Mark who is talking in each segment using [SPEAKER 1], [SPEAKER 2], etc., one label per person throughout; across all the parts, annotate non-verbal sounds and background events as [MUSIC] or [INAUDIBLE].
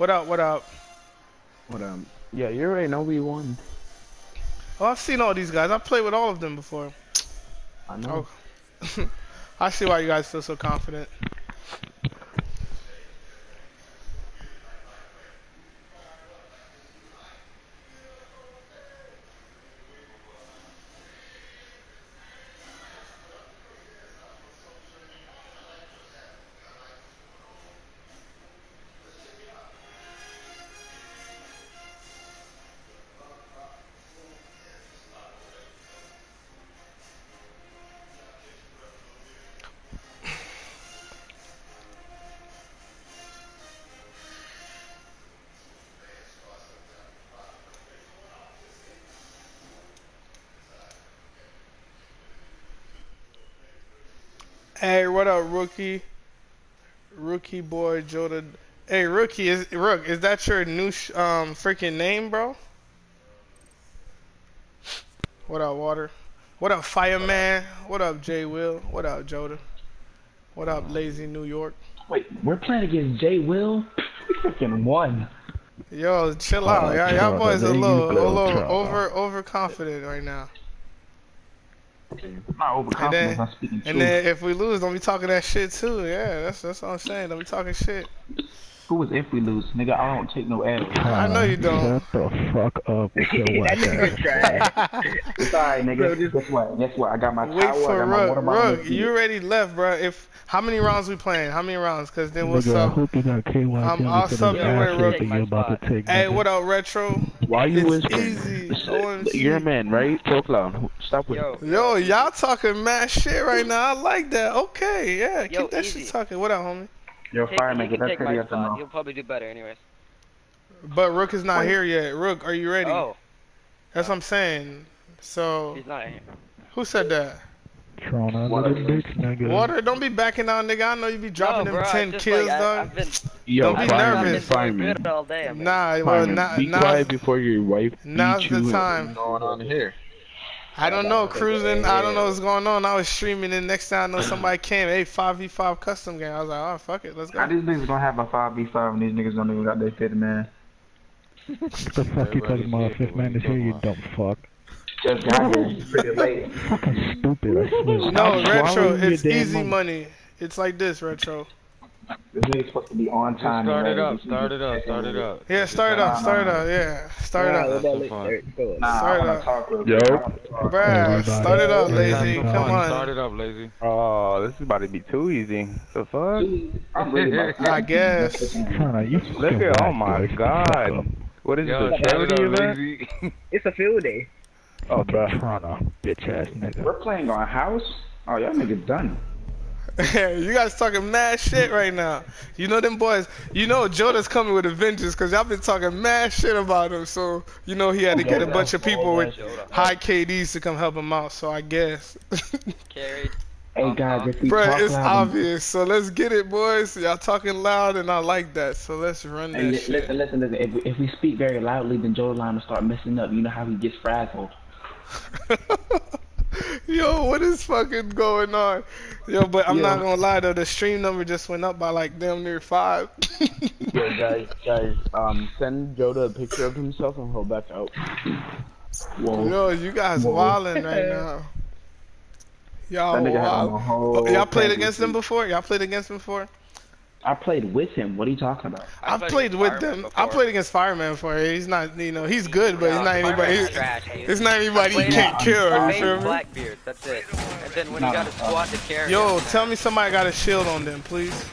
[SPEAKER 1] What up? What up?
[SPEAKER 2] What um? Yeah, you already know we won.
[SPEAKER 1] Oh, I've seen all these guys. I've played with all of them before.
[SPEAKER 2] I know.
[SPEAKER 1] Oh. [LAUGHS] I see why you guys feel so confident. Rookie? Rookie boy, Jordan. Hey, rookie, is Rook? Is that your new sh um freaking name, bro? What up, Water? What up, Fireman? What up, Jay Will? What up, Joda? What up, Lazy New York?
[SPEAKER 3] Wait, we're playing against Jay Will. We freaking won.
[SPEAKER 1] Yo, chill
[SPEAKER 4] Oh,
[SPEAKER 1] out. Y'all, y'all
[SPEAKER 4] Trevor,
[SPEAKER 1] boys a little, a little over, overconfident right now.
[SPEAKER 3] I'm
[SPEAKER 1] And then, and then if we lose, don't be talking that shit too. Yeah, that's that's what I'm saying. Don't be talking shit.
[SPEAKER 3] Who is if we lose, nigga? I don't take no L.
[SPEAKER 1] I know you don't.
[SPEAKER 4] Shut the fuck up with [LAUGHS] your whack ass. [LAUGHS]
[SPEAKER 3] It's alright, nigga. Guess what? Guess what? I got my
[SPEAKER 1] Wait
[SPEAKER 3] towel. I
[SPEAKER 1] for
[SPEAKER 3] got my water
[SPEAKER 1] Rook.
[SPEAKER 3] bottle.
[SPEAKER 1] Rook, you already left, bro. If how many rounds we playing? How many rounds? Cause then what's
[SPEAKER 4] Nigga, I hope you got KY
[SPEAKER 1] I'm all
[SPEAKER 4] for
[SPEAKER 1] sub you with
[SPEAKER 4] ass you about to take.
[SPEAKER 1] Hey, what up, Retro?
[SPEAKER 2] Why you
[SPEAKER 1] It's
[SPEAKER 2] whispering?
[SPEAKER 1] easy.
[SPEAKER 2] You're a man, right? Talk loud. Stop with
[SPEAKER 5] Yo.
[SPEAKER 1] Yo, y'all talking mad shit right now. I like that. Okay, yeah,
[SPEAKER 5] Yo,
[SPEAKER 1] keep that
[SPEAKER 5] easy.
[SPEAKER 1] shit talking. What up, homie?
[SPEAKER 3] Yo,
[SPEAKER 5] take,
[SPEAKER 3] fire
[SPEAKER 5] you
[SPEAKER 3] nigga,
[SPEAKER 5] can
[SPEAKER 3] that's
[SPEAKER 5] take
[SPEAKER 3] pretty
[SPEAKER 5] my
[SPEAKER 3] up to
[SPEAKER 5] spot.
[SPEAKER 3] know.
[SPEAKER 5] You'll probably do better anyways.
[SPEAKER 1] But Rook is not
[SPEAKER 3] Wait.
[SPEAKER 1] here yet. Rook, are you ready?
[SPEAKER 5] Oh,
[SPEAKER 1] That's what I'm saying. So,
[SPEAKER 5] he's not here.
[SPEAKER 1] who said that?
[SPEAKER 4] Trying to
[SPEAKER 3] Water.
[SPEAKER 4] bitch, nigga.
[SPEAKER 1] Water, don't be backing out, nigga. I know you be dropping
[SPEAKER 5] no,
[SPEAKER 1] them
[SPEAKER 5] bro, I
[SPEAKER 1] 10
[SPEAKER 5] just,
[SPEAKER 1] kills,
[SPEAKER 5] like, I,
[SPEAKER 1] dog.
[SPEAKER 5] I've been,
[SPEAKER 2] Yo,
[SPEAKER 1] Don't be
[SPEAKER 5] I've
[SPEAKER 1] nervous.
[SPEAKER 5] doing
[SPEAKER 2] Fireman.
[SPEAKER 5] good all day. man.
[SPEAKER 1] Nah, well,
[SPEAKER 2] Fireman,
[SPEAKER 1] not,
[SPEAKER 2] be
[SPEAKER 1] now,
[SPEAKER 2] quiet before your wife
[SPEAKER 1] now's the
[SPEAKER 2] you.
[SPEAKER 1] time.
[SPEAKER 2] What's going on here?
[SPEAKER 1] I don't know, cruising. I don't know what's going on. I was streaming, and next time I know somebody [CLEARS THROAT] came, hey, 5v5 custom game. I was like, oh, fuck it, let's
[SPEAKER 3] How
[SPEAKER 1] go.
[SPEAKER 3] these niggas gonna have a 5v5 and these niggas don't even got their fit, man?
[SPEAKER 4] What the fuck you talking about? Fifth man is here, you dumb fuck.
[SPEAKER 3] Just got here. It's pretty late.
[SPEAKER 4] Fucking stupid, I swear.
[SPEAKER 1] No, Retro, it's easy
[SPEAKER 4] money.
[SPEAKER 1] money. It's like this, Retro.
[SPEAKER 3] This nigga's supposed to be on time.
[SPEAKER 6] start it up, start it up, start it up.
[SPEAKER 1] Yeah, start it up, start it up, yeah. Start it up.
[SPEAKER 6] That's the fun.
[SPEAKER 3] Nah,
[SPEAKER 1] Start
[SPEAKER 3] I wanna
[SPEAKER 1] up.
[SPEAKER 2] Yo.
[SPEAKER 3] quick. I wanna talk.
[SPEAKER 1] Bruh, start it up, lazy.
[SPEAKER 4] Everybody.
[SPEAKER 1] Come
[SPEAKER 6] Start it up, lazy.
[SPEAKER 2] Oh, this is about to be too easy. The fuck?
[SPEAKER 3] I'm really [LAUGHS]
[SPEAKER 1] I guess.
[SPEAKER 2] Look at, oh my
[SPEAKER 4] boy. Shut the fuck up.
[SPEAKER 2] god. What is
[SPEAKER 6] Yo,
[SPEAKER 2] this, a
[SPEAKER 6] start
[SPEAKER 2] charity event? [LAUGHS]
[SPEAKER 7] It's a field day.
[SPEAKER 2] Oh, bro.
[SPEAKER 4] Tryna, bitch ass nigga.
[SPEAKER 3] We're playing on house. Oh, y'all niggas done. [LAUGHS]
[SPEAKER 1] you guys talking mad shit right now. You know them boys. You know Joda's coming with a vengeance because y'all been talking mad shit about him. So you know he had to get a bunch of people with high KDs to come help him out. So I guess. [LAUGHS]
[SPEAKER 5] Carried.
[SPEAKER 3] Hey guys, if we
[SPEAKER 1] Bruh,
[SPEAKER 3] talk
[SPEAKER 1] it's
[SPEAKER 3] loud,
[SPEAKER 1] obvious. So let's get it, boys. Y'all talking loud, and I like that. So let's run
[SPEAKER 3] Hey,
[SPEAKER 1] that
[SPEAKER 3] li-
[SPEAKER 1] shit.
[SPEAKER 3] listen, listen, listen. If we, if we speak very loudly, then Joe line will start messing up. You know how he gets frazzled. [LAUGHS]
[SPEAKER 1] Yo, what is fucking going on? Yo, but I'm
[SPEAKER 3] Yo.
[SPEAKER 1] not gonna lie though, the stream number just went up by like damn near five. [LAUGHS]
[SPEAKER 2] Yo, guys, guys, um, send Joda a picture of himself and he'll back out.
[SPEAKER 3] Whoa.
[SPEAKER 1] Yo, you guys
[SPEAKER 3] Whoa.
[SPEAKER 1] wildin' right now. Y'all
[SPEAKER 3] That nigga had on a
[SPEAKER 1] wild. Y'all played against them before? Y'all played against them before?
[SPEAKER 3] I played with him. What are you talking about?
[SPEAKER 5] I
[SPEAKER 1] I've played with them. I played against Fireman before. He's not, you know, he's good, but he's not anybody.
[SPEAKER 5] Fireman's [LAUGHS] trash, dude.
[SPEAKER 1] It's not anybody you can't
[SPEAKER 5] it.
[SPEAKER 1] kill. You
[SPEAKER 5] Played
[SPEAKER 1] feel me?
[SPEAKER 5] Blackbeard, that's it. And then when
[SPEAKER 3] Nah,
[SPEAKER 5] you got a uh, squad to carry
[SPEAKER 1] Yo,
[SPEAKER 5] him,
[SPEAKER 1] tell me somebody got a shield on them, please.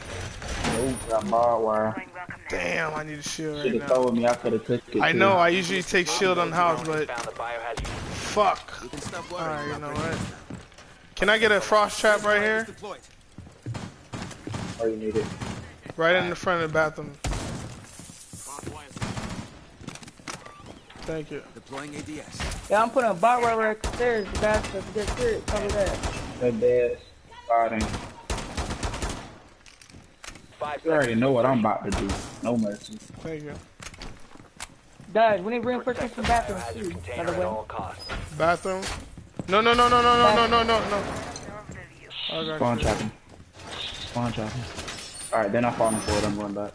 [SPEAKER 3] Oh, got barbed wire.
[SPEAKER 1] Damn, I need a shield right
[SPEAKER 3] Should have
[SPEAKER 1] now.
[SPEAKER 3] told me I could have took it.
[SPEAKER 1] I know, I usually take shield on house, but fuck. Alright, you know what? Can I get a frost trap right here?
[SPEAKER 3] Oh, you need it.
[SPEAKER 1] Right in the front of the bathroom. Thank you. Deploying ADS.
[SPEAKER 7] Yeah, I'm putting a bot right right upstairs. The guys to get serious. Cover that.
[SPEAKER 3] The dead spotting. You already know what I'm about to do. No mercy.
[SPEAKER 1] Thank you.
[SPEAKER 7] Guys, we need reinforcements from bathrooms too. By the way.
[SPEAKER 1] Bathroom? No, no, no, no, no, no, no, no, no, no.
[SPEAKER 3] Spawn
[SPEAKER 1] you.
[SPEAKER 3] trapping. Spawn trapping. Alright, they're not falling for it, I'm going back.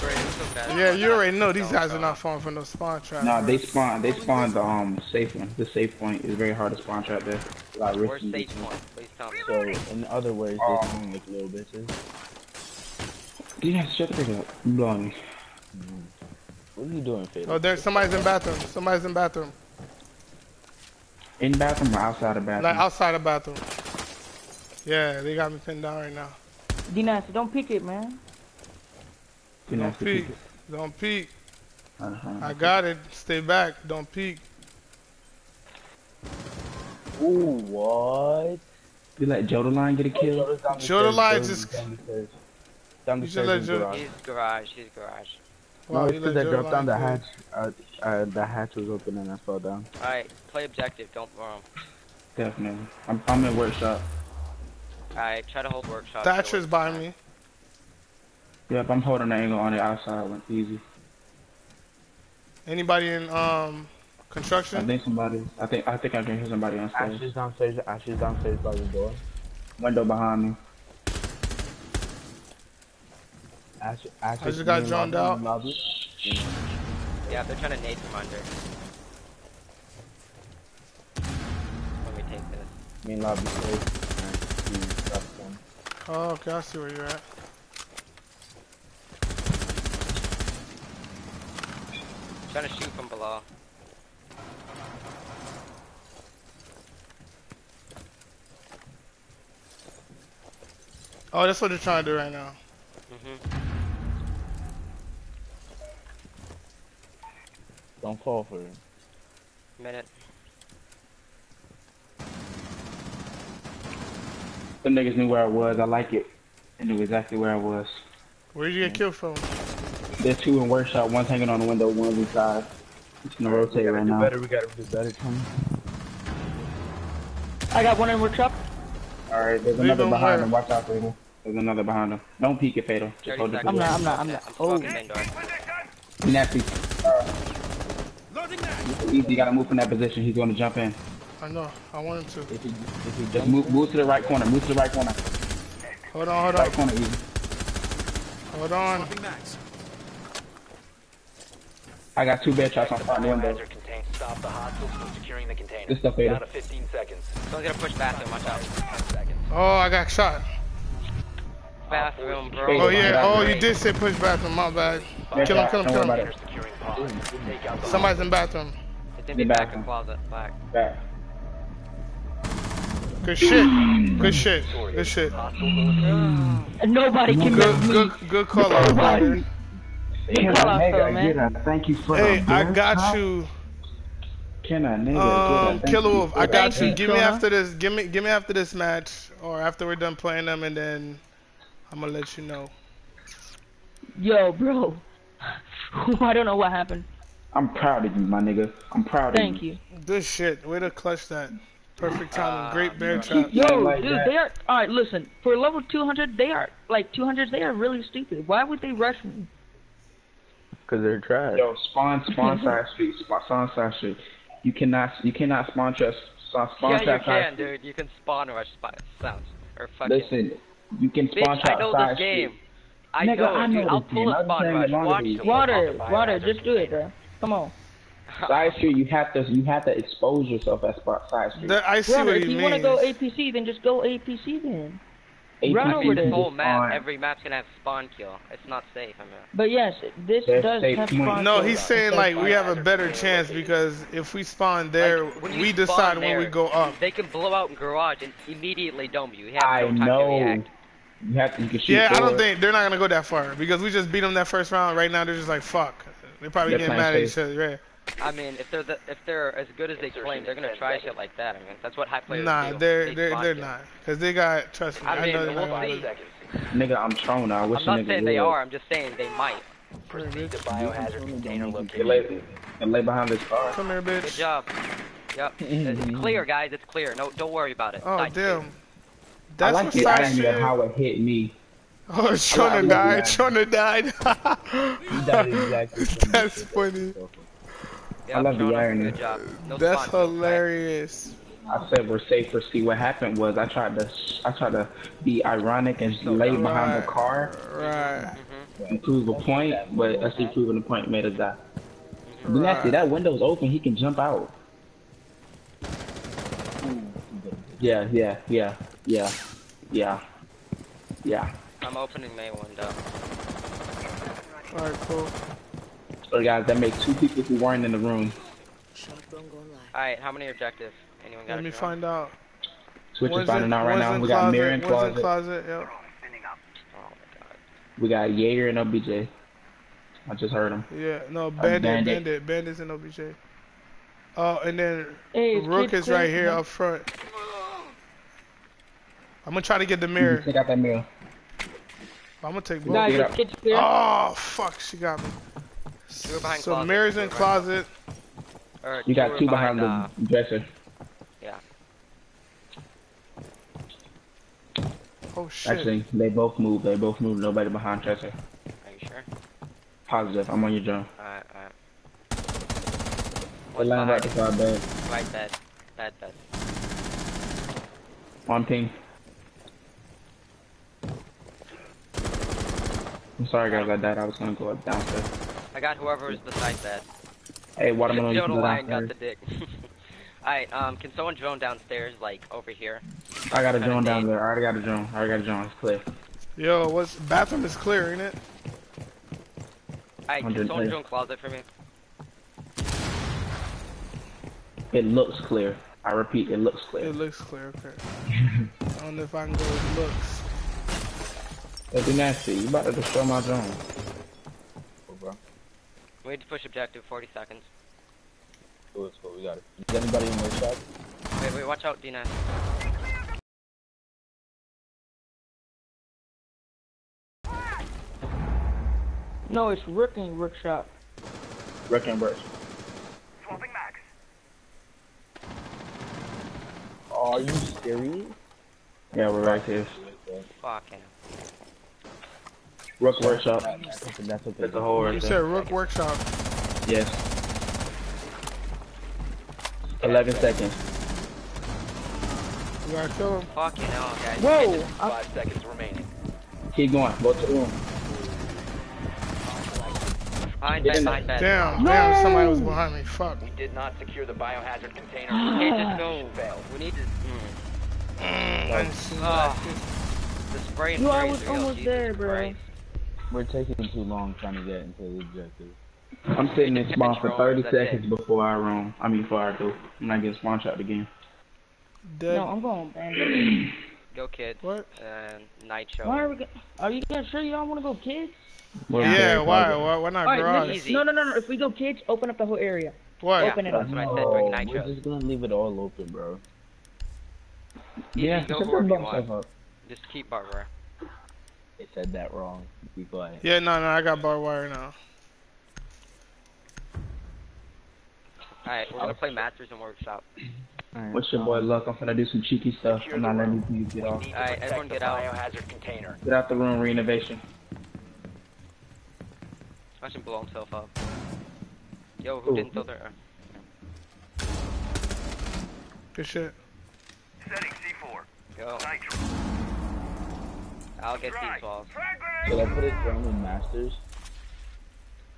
[SPEAKER 5] Great. Those guys
[SPEAKER 1] Yeah, you already know these guys are not falling for no spawn trap.
[SPEAKER 3] Nah, they spawn. They spawn the um safe one. The safe point is very hard to spawn trap there. A lot of
[SPEAKER 5] Where's safe point? Please tell me.
[SPEAKER 6] So, in other words, they sound like little bitches.
[SPEAKER 3] Yeah, shut the fuck up. You blowing me.
[SPEAKER 6] What are you doing, Fade?
[SPEAKER 1] Oh, there's somebody's in bathroom. Somebody's in bathroom.
[SPEAKER 3] In bathroom or outside the bathroom?
[SPEAKER 1] Like outside the bathroom. Yeah, they got me pinned down right now.
[SPEAKER 7] D nasty, don't pick it, man.
[SPEAKER 3] You know,
[SPEAKER 1] Don't peek. Don't peek.
[SPEAKER 3] uh-huh.
[SPEAKER 1] I got it. Stay back. Don't peek.
[SPEAKER 6] Ooh, what?
[SPEAKER 3] You let Jodalion get a kill?
[SPEAKER 1] Show the lights. Just
[SPEAKER 6] Down the stairs. Down the
[SPEAKER 1] You should let
[SPEAKER 6] in garage.
[SPEAKER 5] He's garage. He's garage.
[SPEAKER 1] wow.
[SPEAKER 6] no,
[SPEAKER 1] you
[SPEAKER 6] it's
[SPEAKER 1] let
[SPEAKER 6] because I dropped down the hatch. Uh, uh, the hatch was open and I fell down.
[SPEAKER 5] All right, play objective. Don't throw him.
[SPEAKER 3] Definitely. I'm, I'm in workshop.
[SPEAKER 5] All right, try to hold workshop.
[SPEAKER 1] Thatcher's by me.
[SPEAKER 3] Yep, I'm holding the angle on the outside. Went easy.
[SPEAKER 1] Anybody in um construction?
[SPEAKER 3] I think somebody. I think. I think I can hear somebody on
[SPEAKER 6] Ash
[SPEAKER 3] stage.
[SPEAKER 6] is downstairs. Ash is downstairs by the door.
[SPEAKER 3] Window behind me.
[SPEAKER 6] Ash, Ash
[SPEAKER 1] I just got
[SPEAKER 6] main
[SPEAKER 1] drowned out.
[SPEAKER 6] lobby.
[SPEAKER 5] Yeah, they're trying to nade from under. Let me take this.
[SPEAKER 6] Main lobby safe. Alright, see, that's one.
[SPEAKER 1] Oh, okay. I see where you're at.
[SPEAKER 5] Trying to shoot from below.
[SPEAKER 1] Oh, that's what they're trying to do right now.
[SPEAKER 5] Mhm.
[SPEAKER 6] Don't fall for it.
[SPEAKER 5] Minute.
[SPEAKER 3] Them niggas knew where I was. I like it. They knew exactly where I was.
[SPEAKER 1] Where did you get killed from?
[SPEAKER 3] There's two in workshop. One's hanging on the window. One's inside. It's gonna rotate
[SPEAKER 6] We
[SPEAKER 3] right
[SPEAKER 6] gotta do
[SPEAKER 3] now.
[SPEAKER 6] better. We gotta do better.
[SPEAKER 7] I got one in workshop.
[SPEAKER 3] All right. There's another behind
[SPEAKER 1] where?
[SPEAKER 3] him. Watch out for him. There's another behind him. Don't peek it, Fatal. Just hold it.
[SPEAKER 5] seconds.
[SPEAKER 7] I'm not, I'm not, I'm not.
[SPEAKER 5] I'm
[SPEAKER 7] Oh.
[SPEAKER 5] smoking main door.
[SPEAKER 3] Easy. You gotta move from that position. He's gonna jump in.
[SPEAKER 1] I know. I want him to.
[SPEAKER 6] If you, if you
[SPEAKER 3] Just move, move to the right corner. Move to the right corner.
[SPEAKER 1] Hold on, hold on,
[SPEAKER 3] Right corner, easy.
[SPEAKER 1] hold on.
[SPEAKER 3] I got two bed traps on front window.
[SPEAKER 8] Biohazard. Stop the hostiles from securing the container.
[SPEAKER 3] This stuff, Fatal.
[SPEAKER 8] Down to 15 seconds.
[SPEAKER 5] Someone's gonna push bathroom. Watch out.
[SPEAKER 1] Oh, I got shot.
[SPEAKER 5] Bathroom, bro.
[SPEAKER 1] Oh yeah.
[SPEAKER 3] yeah.
[SPEAKER 1] Oh, you did say push bathroom. My bad. Kill him, kill him, kill him.
[SPEAKER 3] about it.
[SPEAKER 8] Securing pod. Take out the
[SPEAKER 1] Somebody's in bathroom.
[SPEAKER 5] It's gonna be
[SPEAKER 3] The
[SPEAKER 5] back in closet. Black.
[SPEAKER 3] Back.
[SPEAKER 1] Good shit. Good shit. Good shit.
[SPEAKER 8] hostile.
[SPEAKER 7] Nobody can
[SPEAKER 1] Good,
[SPEAKER 7] make me.
[SPEAKER 1] good, good call out, brother.
[SPEAKER 7] Good call out, though, man.
[SPEAKER 3] Get a thank you for
[SPEAKER 1] Hey, I got
[SPEAKER 3] help.
[SPEAKER 1] you.
[SPEAKER 3] Can I nigga
[SPEAKER 1] Um,
[SPEAKER 3] get a
[SPEAKER 1] Killer Wolf, I got you. Give me after this. Give me, give me after this match, or after we're done playing them, and then I'm gonna let you know.
[SPEAKER 7] Yo, bro. [LAUGHS] I don't know what happened.
[SPEAKER 3] I'm proud of you, my nigga. I'm proud of you.
[SPEAKER 7] Thank
[SPEAKER 3] you.
[SPEAKER 7] you.
[SPEAKER 1] Good shit. Way to clutch that. Perfect timing.
[SPEAKER 5] Uh,
[SPEAKER 1] Great bear trap.
[SPEAKER 7] Yo,
[SPEAKER 3] like
[SPEAKER 7] dude,
[SPEAKER 3] that.
[SPEAKER 7] they are. Alright, listen. For level 200, they are. Like, 200s, they are really stupid. Why would they rush me?
[SPEAKER 6] because they're trash.
[SPEAKER 3] Yo, spawn, spawn [LAUGHS] side street, spawn, spawn side street. You cannot, you cannot spawn trust, spawn, spawn
[SPEAKER 5] Yeah, you can,
[SPEAKER 3] street.
[SPEAKER 5] dude. You can spawn rush spot sounds or fucking.
[SPEAKER 3] Listen, you can spawn
[SPEAKER 5] Bitch,
[SPEAKER 3] trap
[SPEAKER 5] I know
[SPEAKER 3] side
[SPEAKER 5] this game.
[SPEAKER 3] street.
[SPEAKER 5] I
[SPEAKER 3] Nigga,
[SPEAKER 5] know,
[SPEAKER 3] I
[SPEAKER 5] dude.
[SPEAKER 3] know
[SPEAKER 5] I'll pull
[SPEAKER 3] game.
[SPEAKER 5] a
[SPEAKER 3] I've been
[SPEAKER 5] spawn rush. Watch
[SPEAKER 3] than you.
[SPEAKER 5] me.
[SPEAKER 7] Water, water, just do it, bro. Come on.
[SPEAKER 3] Side street, you have to, you have to expose yourself at spot side street.
[SPEAKER 1] The- I see
[SPEAKER 7] Brother,
[SPEAKER 1] what
[SPEAKER 7] if
[SPEAKER 1] he
[SPEAKER 7] you want to go APC, then just go APC then. run over
[SPEAKER 5] This
[SPEAKER 7] there.
[SPEAKER 3] is
[SPEAKER 5] whole map,
[SPEAKER 3] fine.
[SPEAKER 5] every map's gonna have spawn kill. It's not safe. I mean,
[SPEAKER 7] But yes, this
[SPEAKER 3] That's
[SPEAKER 7] does have
[SPEAKER 3] point.
[SPEAKER 7] spawn
[SPEAKER 1] No, he's saying like we have a better chance because if we spawn there,
[SPEAKER 5] Like,
[SPEAKER 1] we
[SPEAKER 5] spawn
[SPEAKER 1] decide when we go up.
[SPEAKER 5] they can blow out in garage and immediately dome you. You have
[SPEAKER 3] I
[SPEAKER 5] no time to
[SPEAKER 3] know.
[SPEAKER 5] react.
[SPEAKER 3] You have to, you can shoot
[SPEAKER 1] Yeah, I don't think they're not gonna go that far because we just beat them that first round. Right now, they're just like fuck. They're probably
[SPEAKER 3] They're
[SPEAKER 1] getting
[SPEAKER 3] playing
[SPEAKER 1] mad at each other. Yeah.
[SPEAKER 5] I mean, if they're the, if they're as good as they claim, they're gonna try shit like that. I mean, that's what high players
[SPEAKER 1] Nah,
[SPEAKER 5] do.
[SPEAKER 1] they're
[SPEAKER 5] They
[SPEAKER 1] they're they're not because they got trust me.
[SPEAKER 5] I
[SPEAKER 1] I,
[SPEAKER 5] mean,
[SPEAKER 1] know they're
[SPEAKER 5] we'll
[SPEAKER 1] not gonna
[SPEAKER 5] see.
[SPEAKER 1] do that.
[SPEAKER 8] Seconds.
[SPEAKER 3] Nigga, I'm Trona. I wish
[SPEAKER 5] I'm not
[SPEAKER 3] nigga
[SPEAKER 5] saying they are. I'm just saying they might.
[SPEAKER 8] Proceed to biohazard container
[SPEAKER 3] They
[SPEAKER 8] location.
[SPEAKER 3] lay, they lay behind this car.
[SPEAKER 1] Come here, bitch.
[SPEAKER 5] Good job. Yep. it's [LAUGHS] clear, guys. It's clear. No, don't worry about it.
[SPEAKER 1] Oh
[SPEAKER 5] Side
[SPEAKER 1] damn.
[SPEAKER 5] street.
[SPEAKER 3] I
[SPEAKER 1] That's
[SPEAKER 3] like
[SPEAKER 1] what
[SPEAKER 3] the
[SPEAKER 1] side
[SPEAKER 3] irony
[SPEAKER 1] shit.
[SPEAKER 3] of how it hit me.
[SPEAKER 1] Oh, Shona
[SPEAKER 3] I love
[SPEAKER 1] died.
[SPEAKER 3] that.
[SPEAKER 1] Shona died. [LAUGHS]
[SPEAKER 6] He died exactly. [LAUGHS] from
[SPEAKER 1] That's funny.
[SPEAKER 5] Yep,
[SPEAKER 3] love the irony.
[SPEAKER 5] Job. No
[SPEAKER 1] That's
[SPEAKER 5] spawn kills, right?
[SPEAKER 1] hilarious.
[SPEAKER 3] I said we're safe safer. See what happened was I tried to I tried to be ironic and lay behind the car.
[SPEAKER 1] Right. Mm-hmm.
[SPEAKER 3] You prove a point, but us he proving a point made us die. Nasty, that window's open. He can jump out. Yeah, yeah, yeah, yeah, yeah, yeah.
[SPEAKER 5] I'm opening main window.
[SPEAKER 1] Alright, cool.
[SPEAKER 3] So guys, that makes two people who weren't in the room.
[SPEAKER 5] Alright, how many objectives? Anyone got
[SPEAKER 1] Let me
[SPEAKER 5] drone?
[SPEAKER 1] find out.
[SPEAKER 3] Switch is finding out right now.
[SPEAKER 1] in
[SPEAKER 3] We got
[SPEAKER 1] closet,
[SPEAKER 3] Mirror in
[SPEAKER 1] in
[SPEAKER 3] closet.
[SPEAKER 1] closet, yep.
[SPEAKER 5] Oh.
[SPEAKER 3] We got Jaeger and OBJ. I just heard him.
[SPEAKER 1] Yeah, no, Bandit,
[SPEAKER 3] Bandit.
[SPEAKER 1] Bandit, Bandit's in OBJ. Oh, and then
[SPEAKER 7] Hey, is
[SPEAKER 1] Rook is right here up front. I'm gonna try to get the mirror.
[SPEAKER 3] Take out that mirror.
[SPEAKER 1] I'm gonna take both.
[SPEAKER 7] Guys,
[SPEAKER 3] Get
[SPEAKER 7] is
[SPEAKER 3] up.
[SPEAKER 7] kids clear?
[SPEAKER 1] Oh, fuck, she got me.
[SPEAKER 5] Two behind
[SPEAKER 1] So
[SPEAKER 5] closet.
[SPEAKER 1] mirror's in
[SPEAKER 5] Two are
[SPEAKER 1] closet.
[SPEAKER 5] Or
[SPEAKER 3] You got two behind
[SPEAKER 5] uh,
[SPEAKER 3] the dresser. Yeah.
[SPEAKER 1] Oh shit.
[SPEAKER 3] Actually, they both moved. They both moved. Nobody behind dresser.
[SPEAKER 5] Are you sure?
[SPEAKER 3] Positive. I'm on your drone.
[SPEAKER 5] Alright, alright.
[SPEAKER 3] They
[SPEAKER 5] What's
[SPEAKER 3] line right beside bed.
[SPEAKER 5] Right bed. Bed bed.
[SPEAKER 3] On ping. I'm sorry guys, I died. I was gonna go up downstairs.
[SPEAKER 5] I got whoever was beside that.
[SPEAKER 3] Hey, watermelon, [LAUGHS] you
[SPEAKER 5] Jonah
[SPEAKER 3] can go
[SPEAKER 5] Lion got the dick. [LAUGHS] Alright, um, can someone drone downstairs, like, over here?
[SPEAKER 3] I got a drone down there. I already got a drone. I already got a drone. It's clear.
[SPEAKER 1] Yo, what's bathroom is clear, ain't it?
[SPEAKER 5] Alright, can
[SPEAKER 3] Hundred
[SPEAKER 5] someone drone closet for me?
[SPEAKER 3] It looks clear. I repeat, it looks clear.
[SPEAKER 1] It looks clear, okay. [LAUGHS] I don't know if I can go with looks.
[SPEAKER 3] Hey, be nasty. You about to destroy my drone.
[SPEAKER 5] We need to push objective, 40 seconds.
[SPEAKER 6] Cool, it's cool. We got it. Is anybody in my shop?
[SPEAKER 5] Wait, wait, watch out, Dina.
[SPEAKER 7] No, it's Rook and Rick Workshop.
[SPEAKER 3] Wreck and burst.
[SPEAKER 6] Oh, are you serious?
[SPEAKER 3] Yeah, we're right here.
[SPEAKER 5] Fucking.
[SPEAKER 3] Rook workshop.
[SPEAKER 6] That's okay. That's
[SPEAKER 3] the whole
[SPEAKER 1] You said. Rook Workshop.
[SPEAKER 3] Yes. 11 seconds.
[SPEAKER 1] You gotta kill him.
[SPEAKER 5] Fucking hell, guys.
[SPEAKER 7] Whoa! I,
[SPEAKER 8] Five seconds remaining.
[SPEAKER 3] Keep going. Go to the room.
[SPEAKER 5] Behind
[SPEAKER 3] Get
[SPEAKER 5] bed, behind bed.
[SPEAKER 1] Damn, damn, somebody was behind me. Fuck.
[SPEAKER 8] We did not secure the biohazard container.
[SPEAKER 5] We can't just go. [GASPS]
[SPEAKER 8] Failed.
[SPEAKER 5] We need to. Mm.
[SPEAKER 1] Mm, I didn't see that.
[SPEAKER 5] The spray and
[SPEAKER 7] Yo, I was almost
[SPEAKER 5] Jesus
[SPEAKER 7] there, bro.
[SPEAKER 5] Christ.
[SPEAKER 6] We're taking too long trying to get into the objective.
[SPEAKER 3] I'm sitting in spawn for 30 seconds before I roam. I mean, before I do. I'm not getting spawn shot again.
[SPEAKER 1] Dead.
[SPEAKER 7] no, I'm going bandit. [CLEARS THROAT]
[SPEAKER 5] Go kid.
[SPEAKER 1] What?
[SPEAKER 5] Uh, and night show.
[SPEAKER 7] Why are we? Go- are you guys sure y'all want to go kids?
[SPEAKER 3] We're
[SPEAKER 1] Yeah,
[SPEAKER 3] very
[SPEAKER 1] why?
[SPEAKER 3] close.
[SPEAKER 1] Why, why not
[SPEAKER 7] All right,
[SPEAKER 1] garage?
[SPEAKER 7] listen.
[SPEAKER 5] Easy.
[SPEAKER 7] No, no, no, no. If we go kids, open up the whole area.
[SPEAKER 1] What?
[SPEAKER 7] Open it up.
[SPEAKER 5] That's what I said during
[SPEAKER 6] No,
[SPEAKER 5] night
[SPEAKER 6] we're just gonna leave it all open, bro.
[SPEAKER 5] Easy,
[SPEAKER 3] Yeah,
[SPEAKER 5] go
[SPEAKER 3] shut
[SPEAKER 5] for it if
[SPEAKER 3] the
[SPEAKER 5] you want.
[SPEAKER 3] up.
[SPEAKER 5] Just keep Barbara.
[SPEAKER 6] They said that wrong. Be quiet.
[SPEAKER 1] Yeah, no, no, I got barbed wire now.
[SPEAKER 5] Alright, we're gonna play Masters and Workshop.
[SPEAKER 3] What's your boy luck? I'm finna do some cheeky stuff. I'm not letting
[SPEAKER 8] room.
[SPEAKER 3] these people get off.
[SPEAKER 5] Alright, everyone get out.
[SPEAKER 8] biohazard container.
[SPEAKER 3] Get out the room, renovation.
[SPEAKER 5] Watch him blow himself up. Yo, who
[SPEAKER 3] Ooh.
[SPEAKER 5] didn't throw their...
[SPEAKER 1] Good shit.
[SPEAKER 5] Go. I'll get these walls.
[SPEAKER 6] Should I put it drone in masters?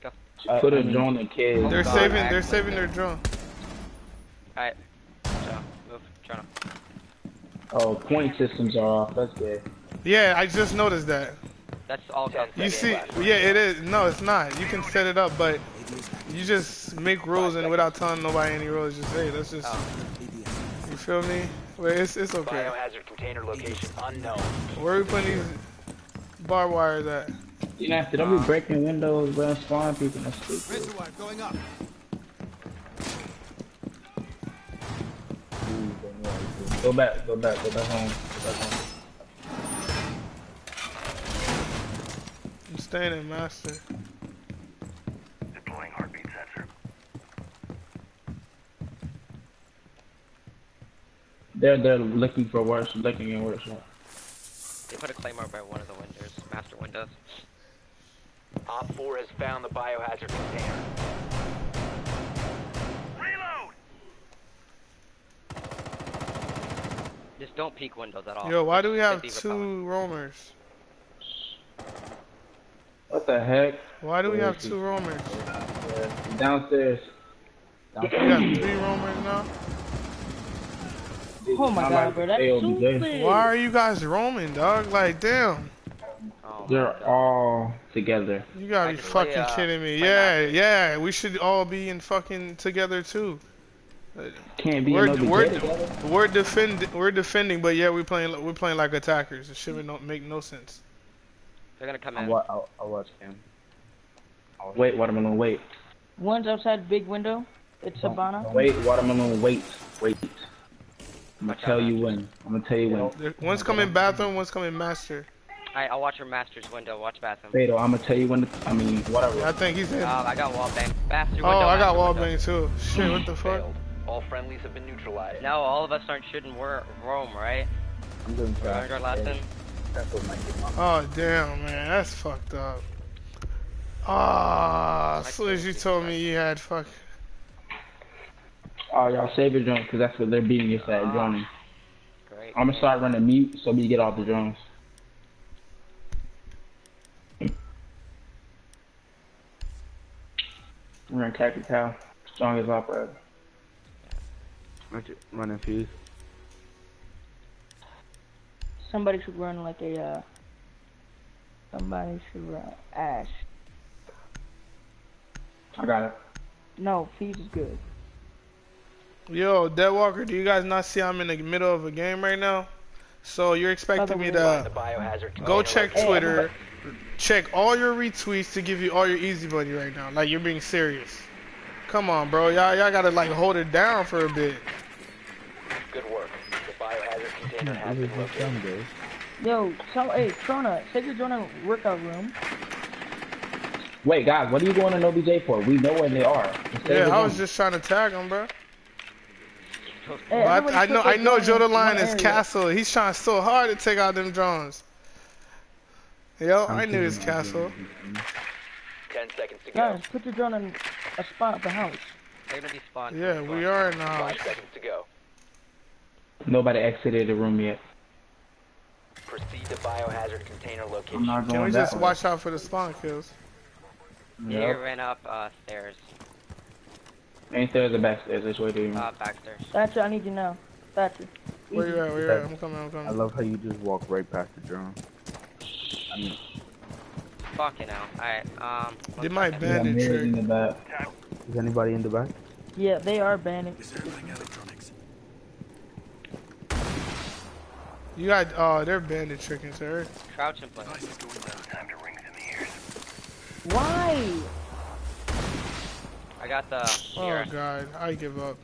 [SPEAKER 5] Go.
[SPEAKER 6] Uh,
[SPEAKER 3] Put
[SPEAKER 6] I
[SPEAKER 3] a
[SPEAKER 6] mean,
[SPEAKER 3] drone in kids.
[SPEAKER 1] They're saving. They're saving their drone.
[SPEAKER 5] Alright. Joe, move. Jonah.
[SPEAKER 3] Oh, point systems are off. That's good.
[SPEAKER 1] Yeah, I just noticed that.
[SPEAKER 5] That's all
[SPEAKER 8] Ten
[SPEAKER 1] You see, yeah, it is. No, it's not. You can set it up, but you just make rules and without telling nobody any rules, just hey, let's just. You feel me? Wait, it's it's okay.
[SPEAKER 8] Biohazard container location unknown.
[SPEAKER 1] Where we putting these barbed wires at?
[SPEAKER 3] You nasty. Don't be breaking windows, bro. Spawn people. That's stupid. Go back. Go back. Go back home. Go back home.
[SPEAKER 1] I'm staying in master.
[SPEAKER 3] They're they're looking for worse, Looking in workshop.
[SPEAKER 5] They put a claymore by one of the windows, master windows.
[SPEAKER 8] Op 4 has found the biohazard container. Reload!
[SPEAKER 5] Just don't peek windows at all.
[SPEAKER 1] Yo, why do we have
[SPEAKER 5] Just leave
[SPEAKER 1] two roamers?
[SPEAKER 3] What What the heck?
[SPEAKER 1] Why do we
[SPEAKER 3] Where
[SPEAKER 1] have two roamers?
[SPEAKER 3] Downstairs.
[SPEAKER 1] We got three roamers now.
[SPEAKER 7] Oh my
[SPEAKER 3] I
[SPEAKER 7] god, bro, that's stupid.
[SPEAKER 1] Why are you guys roaming, dog? Like, damn.
[SPEAKER 5] Oh
[SPEAKER 3] They're
[SPEAKER 5] God.
[SPEAKER 3] all together.
[SPEAKER 1] You gotta
[SPEAKER 5] I
[SPEAKER 1] be
[SPEAKER 5] can play,
[SPEAKER 1] fucking
[SPEAKER 5] uh,
[SPEAKER 1] kidding me. Yeah,
[SPEAKER 5] Master.
[SPEAKER 1] yeah. We should all be in fucking together too.
[SPEAKER 3] Can't be
[SPEAKER 1] We're
[SPEAKER 3] another
[SPEAKER 1] we're
[SPEAKER 3] together.
[SPEAKER 1] we're defend we're defending, but yeah, we're playing we're playing like attackers. It should not make no sense.
[SPEAKER 5] They're gonna come
[SPEAKER 6] I'll,
[SPEAKER 5] in.
[SPEAKER 6] wa- I'll, I'll watch him.
[SPEAKER 3] Wait, watermelon, wait.
[SPEAKER 7] One's outside big window. It's Hibana.
[SPEAKER 3] Wait, watermelon, wait. Wait. I'm gonna tell you when. I'm gonna tell you when.
[SPEAKER 1] One's coming bathroom, one's coming master.
[SPEAKER 5] Alright, I'll watch your master's window. Watch bathroom.
[SPEAKER 3] Fatal, I'm gonna tell you when. To, I mean, whatever.
[SPEAKER 1] I think he's in.
[SPEAKER 5] Um, I got wall bang. Master window.
[SPEAKER 1] Oh, I got
[SPEAKER 5] master
[SPEAKER 1] wall
[SPEAKER 5] window.
[SPEAKER 1] bang too. Shit, what the fuck?
[SPEAKER 8] Failed. All friendlies have been neutralized.
[SPEAKER 5] No, all of us aren't shooting wor- Rome, right?
[SPEAKER 6] I'm doing
[SPEAKER 5] We're
[SPEAKER 6] fast.
[SPEAKER 5] gonna go last in.
[SPEAKER 6] That's what might get
[SPEAKER 1] Oh damn, man, that's fucked up. Ah, as soon as you told me you had fuck.
[SPEAKER 3] Oh, y'all save your drones, cause that's what they're beating us at,
[SPEAKER 5] Ah.
[SPEAKER 3] droning.
[SPEAKER 5] Great.
[SPEAKER 3] I'm gonna start running mute so we get off the drones. We're gonna attack the cow. Strongest operator.
[SPEAKER 6] running fuse.
[SPEAKER 7] Somebody should run like a, uh, somebody should run Ash.
[SPEAKER 3] I got it.
[SPEAKER 7] No, Fuse is good.
[SPEAKER 1] Yo, Dead Walker, do you guys not see I'm in the middle of a game right now? So you're expecting me to
[SPEAKER 8] the biohazard
[SPEAKER 1] go check. Twitter, check all your retweets to give you all your easy buddy right now. Like you're being serious. Come on, bro. Y'all, y'all gotta like hold it down for a bit.
[SPEAKER 8] Good work. The biohazard container has been located.
[SPEAKER 7] Yo, so, hey, Trona, say you're joining workout room.
[SPEAKER 3] Wait, guys, what are you going to OBJ for? We know where they are. Just save
[SPEAKER 1] Yeah, I was just trying to tag them, bro.
[SPEAKER 7] Hey,
[SPEAKER 1] But I, I know, I know,
[SPEAKER 7] drone Jodalion
[SPEAKER 1] is. Castle. He's trying so hard to take out them drones. Yo, I knew his Castle.
[SPEAKER 8] Ten seconds to go.
[SPEAKER 7] Guys, put your drone in a spot at the house.
[SPEAKER 5] They're gonna be spawned.
[SPEAKER 1] Yeah, we are now.
[SPEAKER 8] Five seconds to go.
[SPEAKER 3] Nobody exited the room yet.
[SPEAKER 8] Proceed to biohazard container
[SPEAKER 3] I'm
[SPEAKER 8] location.
[SPEAKER 3] not
[SPEAKER 1] Can we just
[SPEAKER 3] way.
[SPEAKER 1] watch out for the spawn kills?
[SPEAKER 5] He
[SPEAKER 3] Yep.
[SPEAKER 5] ran up uh, stairs.
[SPEAKER 3] Ain't there the backstairs? Which way do you?
[SPEAKER 5] Uh, back stairs.
[SPEAKER 7] That's it, I need you now. That's it.
[SPEAKER 1] Where you at? Where you at? I'm coming. I'm coming.
[SPEAKER 6] I love how you just walk right past the drone. I mean,
[SPEAKER 5] Fucking hell. Alright, um. one
[SPEAKER 1] Did my
[SPEAKER 5] second.
[SPEAKER 3] Yeah, in the back.
[SPEAKER 6] is anybody in the back?
[SPEAKER 7] Yeah, they are banning.
[SPEAKER 1] You got, oh, they're bandit tricking, sir.
[SPEAKER 5] Crouching and play.
[SPEAKER 7] Why?
[SPEAKER 5] I got the
[SPEAKER 1] Oh
[SPEAKER 5] mirror.
[SPEAKER 1] god, I give up.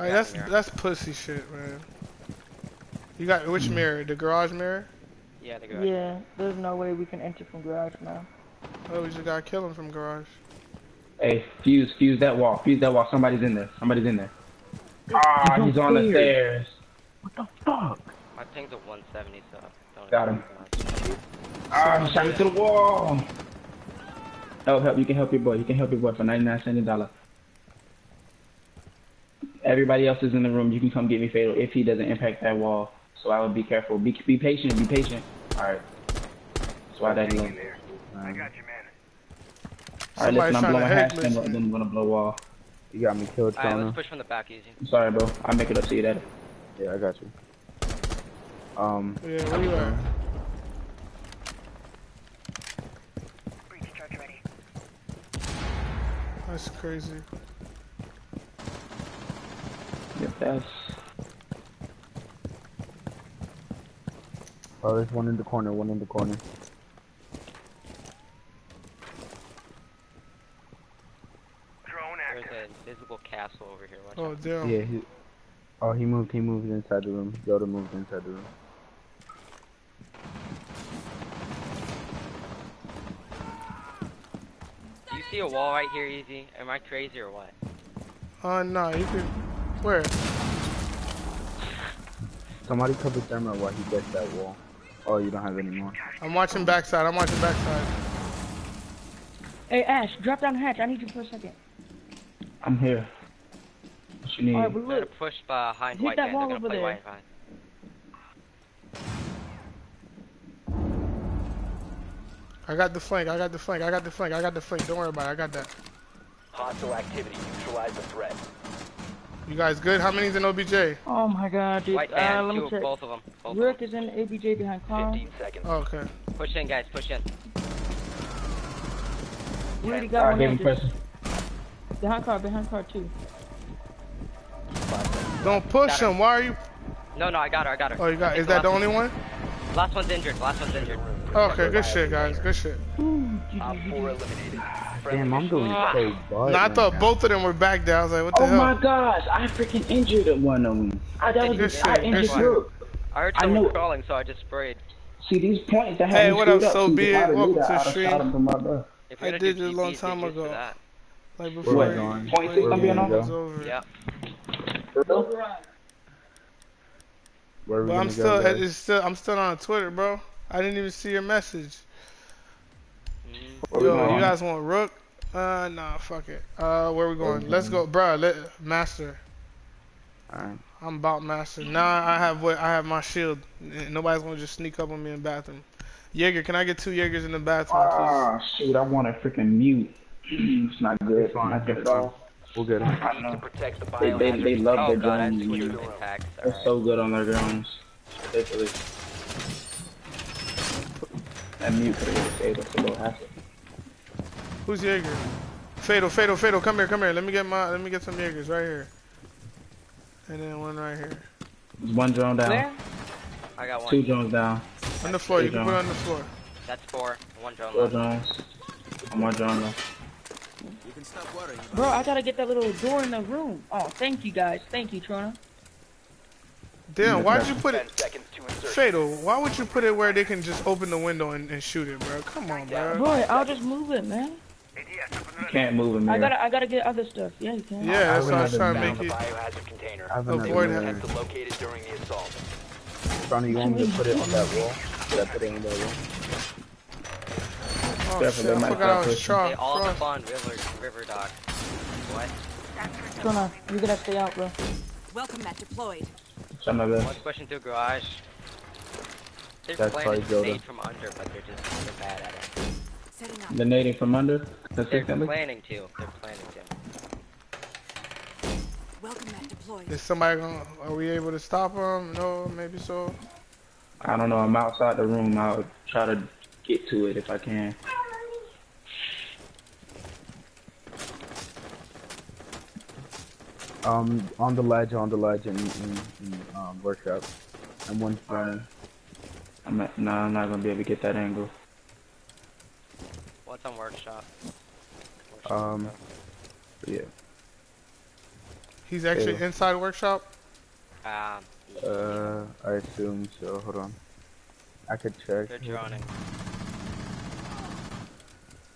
[SPEAKER 1] Alright,
[SPEAKER 5] Yeah,
[SPEAKER 1] that's that's pussy shit, man. You got which mirror? The garage mirror?
[SPEAKER 5] Yeah, the garage.
[SPEAKER 7] Yeah, there's no way we can enter from garage now.
[SPEAKER 1] Oh, we just gotta kill him from garage.
[SPEAKER 3] Hey, fuse, fuse that wall. Fuse that wall. Somebody's in there. Somebody's in there. Ah,
[SPEAKER 6] He's
[SPEAKER 3] he's on the stairs.
[SPEAKER 6] What the fuck?
[SPEAKER 5] My ping's a 170, so don't
[SPEAKER 3] Got him. Ah, he shot me to the wall. Help, help. You can help your boy. You can help your boy for 99 cents a dollar. Everybody else is in the room. You can come get me fatal if he doesn't impact that wall. So I would be careful. Be, be patient. Be patient. All right. That's why that low.
[SPEAKER 6] I got you, man.
[SPEAKER 3] All right,
[SPEAKER 1] Somebody's
[SPEAKER 3] listen. I'm
[SPEAKER 1] trying
[SPEAKER 3] blowing
[SPEAKER 1] to
[SPEAKER 3] hash.
[SPEAKER 1] head
[SPEAKER 3] Then
[SPEAKER 1] glitch me.
[SPEAKER 3] I'm gonna blow wall.
[SPEAKER 6] You got me killed,
[SPEAKER 5] Alright, let's push from the back easy.
[SPEAKER 3] I'm sorry, bro. I'll make it up to you, Daddy.
[SPEAKER 6] Yeah, I got you. Um,
[SPEAKER 1] Yeah, where you at? That's crazy.
[SPEAKER 3] Yep, that's.
[SPEAKER 6] oh, there's one in the corner, one in the corner.
[SPEAKER 5] There's an invisible castle over here. Watch
[SPEAKER 1] Oh
[SPEAKER 5] out.
[SPEAKER 1] damn.
[SPEAKER 6] Yeah, he. Oh, he moved. He moved inside the room. Yoda moved inside the room.
[SPEAKER 5] Do you see a wall right here, easy? Am I crazy or what?
[SPEAKER 1] Uh, no, you could. Where?
[SPEAKER 6] Somebody cover thermal while he gets that wall. Oh, you don't have any more.
[SPEAKER 1] I'm watching backside. I'm watching backside.
[SPEAKER 7] Hey, Ash, drop down hatch. I need you for a second.
[SPEAKER 3] I'm here. What you need?
[SPEAKER 7] Alright, but
[SPEAKER 5] They're gonna
[SPEAKER 7] look.
[SPEAKER 5] push behind
[SPEAKER 7] Hit
[SPEAKER 5] white
[SPEAKER 7] that
[SPEAKER 5] man.
[SPEAKER 7] wall over
[SPEAKER 5] play
[SPEAKER 7] there.
[SPEAKER 1] I got the flank. I got the flank. I got the flank. I got the flank. Don't worry about it. I got that.
[SPEAKER 8] Hostile activity. Neutralize the threat.
[SPEAKER 1] You guys good? How many's in OBJ?
[SPEAKER 7] Oh my god, dude.
[SPEAKER 5] White
[SPEAKER 7] Uh, let
[SPEAKER 5] two
[SPEAKER 7] me
[SPEAKER 5] of
[SPEAKER 7] check.
[SPEAKER 5] both of them. Both of
[SPEAKER 7] Rick
[SPEAKER 5] them.
[SPEAKER 7] is in OBJ behind Carl.
[SPEAKER 8] 15 seconds.
[SPEAKER 1] Oh, okay.
[SPEAKER 5] Push in, guys. Push in.
[SPEAKER 7] We already
[SPEAKER 3] Alright,
[SPEAKER 7] got one
[SPEAKER 3] give him
[SPEAKER 7] there.
[SPEAKER 3] pressure.
[SPEAKER 7] Behind car, behind car too.
[SPEAKER 1] Don't push
[SPEAKER 5] Got
[SPEAKER 1] him. Why are you?
[SPEAKER 5] No, no, I got her. I got her.
[SPEAKER 1] Oh, you got.
[SPEAKER 5] I think
[SPEAKER 1] Is that the
[SPEAKER 5] last
[SPEAKER 1] only one?
[SPEAKER 5] Last one's injured. Last one's injured.
[SPEAKER 1] Okay, good shit, guys. Good shit.
[SPEAKER 8] Op 4 eliminated.
[SPEAKER 2] Damn, I'm
[SPEAKER 8] mission
[SPEAKER 2] doing
[SPEAKER 5] Ah.
[SPEAKER 2] so bad.
[SPEAKER 1] No, I thought
[SPEAKER 2] now.
[SPEAKER 1] both of them were back there. I was like, what the
[SPEAKER 3] Oh
[SPEAKER 1] hell?
[SPEAKER 3] Oh my gosh, I freaking injured one of them. I, that
[SPEAKER 5] Good
[SPEAKER 1] shit,
[SPEAKER 3] I
[SPEAKER 1] good
[SPEAKER 3] injured
[SPEAKER 1] shit.
[SPEAKER 5] I heard someone
[SPEAKER 3] know-
[SPEAKER 5] crawling, so I just sprayed.
[SPEAKER 3] See these points that
[SPEAKER 1] Hey, what up, So
[SPEAKER 3] See,
[SPEAKER 1] Be It?
[SPEAKER 3] I'd have knew
[SPEAKER 1] Welcome to
[SPEAKER 3] I'd
[SPEAKER 1] stream.
[SPEAKER 3] shot him from my breath.
[SPEAKER 5] If
[SPEAKER 1] I did
[SPEAKER 5] do
[SPEAKER 1] it a long time
[SPEAKER 5] get used to
[SPEAKER 1] ago. Like before
[SPEAKER 2] we
[SPEAKER 1] it-
[SPEAKER 2] going?
[SPEAKER 3] Point six
[SPEAKER 1] before
[SPEAKER 3] gonna be on
[SPEAKER 1] it was
[SPEAKER 3] all?
[SPEAKER 1] over.
[SPEAKER 5] Yeah.
[SPEAKER 2] Where are we
[SPEAKER 1] But I'm still,
[SPEAKER 2] go,
[SPEAKER 1] it's still, I'm still on Twitter, bro. I didn't even see your message.
[SPEAKER 5] Mm.
[SPEAKER 3] Where we
[SPEAKER 1] Yo, you guys want Rook? Uh, nah, fuck it. Uh, where we going? Let's go, bro. Let Master.
[SPEAKER 2] Alright.
[SPEAKER 1] I'm about Master. Now I have what? I have my shield. Nobody's gonna just sneak up on me in the bathroom. Jaeger, can I get two Jaegers in the bathroom, please?
[SPEAKER 3] Ah, shoot, I want to freaking mute. [CLEARS THROAT] it's not good.
[SPEAKER 2] It's fine,
[SPEAKER 3] Not good
[SPEAKER 2] it's
[SPEAKER 3] at all.
[SPEAKER 2] We'll get it.
[SPEAKER 3] I
[SPEAKER 8] To
[SPEAKER 3] know.
[SPEAKER 8] protect the
[SPEAKER 3] They, they, they love
[SPEAKER 5] Oh
[SPEAKER 3] their
[SPEAKER 5] god,
[SPEAKER 3] drones.
[SPEAKER 5] switched
[SPEAKER 3] man.
[SPEAKER 5] to attacks.
[SPEAKER 3] They're so good on their drones. Ridiculous. That mute could have saved us a little hassle.
[SPEAKER 1] Who's Jaeger? Fatal, Fatal, Fatal. Come here, come here. Let me get my, let me get some Jaegers right here. And then one right here.
[SPEAKER 3] One drone down.
[SPEAKER 7] Where?
[SPEAKER 5] I got one.
[SPEAKER 3] Two drones down.
[SPEAKER 1] On the floor. You
[SPEAKER 3] Hey,
[SPEAKER 1] can put it on the floor.
[SPEAKER 5] That's four. One drone
[SPEAKER 3] Four
[SPEAKER 5] left.
[SPEAKER 3] drones. One drone left.
[SPEAKER 7] Bro, I gotta get that little door in the room. Oh, thank you guys. Thank you, Trona.
[SPEAKER 1] Damn, why'd you put it?
[SPEAKER 8] seconds to insertion.
[SPEAKER 1] Fatal, why would you put it where they can just open the window and, and shoot it, bro? Come on, bro.
[SPEAKER 7] Bro, I'll just move it, man.
[SPEAKER 3] You can't move him
[SPEAKER 7] I
[SPEAKER 3] here.
[SPEAKER 7] gotta, I gotta get other stuff. Yeah, you can.
[SPEAKER 1] Yeah, that's what I was trying to
[SPEAKER 8] Found
[SPEAKER 1] make
[SPEAKER 8] the
[SPEAKER 1] it.
[SPEAKER 8] biohazard container.
[SPEAKER 2] I have another
[SPEAKER 1] Avoid
[SPEAKER 2] one.
[SPEAKER 1] it.
[SPEAKER 8] Attempt to locate it during the assault.
[SPEAKER 2] Sonny, you want me to put it on that wall? Should I put it on that wall?
[SPEAKER 1] Oh
[SPEAKER 3] Careful,
[SPEAKER 1] shit,
[SPEAKER 3] they
[SPEAKER 1] I
[SPEAKER 3] might
[SPEAKER 1] forgot I was
[SPEAKER 3] start
[SPEAKER 1] Char.
[SPEAKER 5] They all
[SPEAKER 1] Frost.
[SPEAKER 5] spawn river, river dock. What?
[SPEAKER 7] Trona, you gotta stay out, bro.
[SPEAKER 9] Welcome mat deployed.
[SPEAKER 3] Some of it.
[SPEAKER 5] One's pushing through garage. They're
[SPEAKER 2] That's
[SPEAKER 5] playing
[SPEAKER 2] probably
[SPEAKER 5] it nade from under, but they're just they're bad at it.
[SPEAKER 9] Setting up.
[SPEAKER 3] The nading from under.
[SPEAKER 5] They're
[SPEAKER 3] Consistently.
[SPEAKER 5] planning to. They're planning to.
[SPEAKER 9] Welcome mat deployed.
[SPEAKER 1] Is somebody gonna? Are we able to stop them? No, maybe so.
[SPEAKER 3] I don't know. I'm outside the room. I'll try to get to it if I can.
[SPEAKER 2] Um, on the ledge, on the ledge in, in, in um, workshop. And one's burning.
[SPEAKER 3] I'm not, no, I'm not gonna be able to get that angle.
[SPEAKER 5] What's on workshop?
[SPEAKER 2] Um, yeah.
[SPEAKER 1] He's actually
[SPEAKER 2] Yeah.
[SPEAKER 1] inside workshop.
[SPEAKER 5] Um,
[SPEAKER 2] Uh, I assume so. Hold on. I could check.
[SPEAKER 5] they're droning.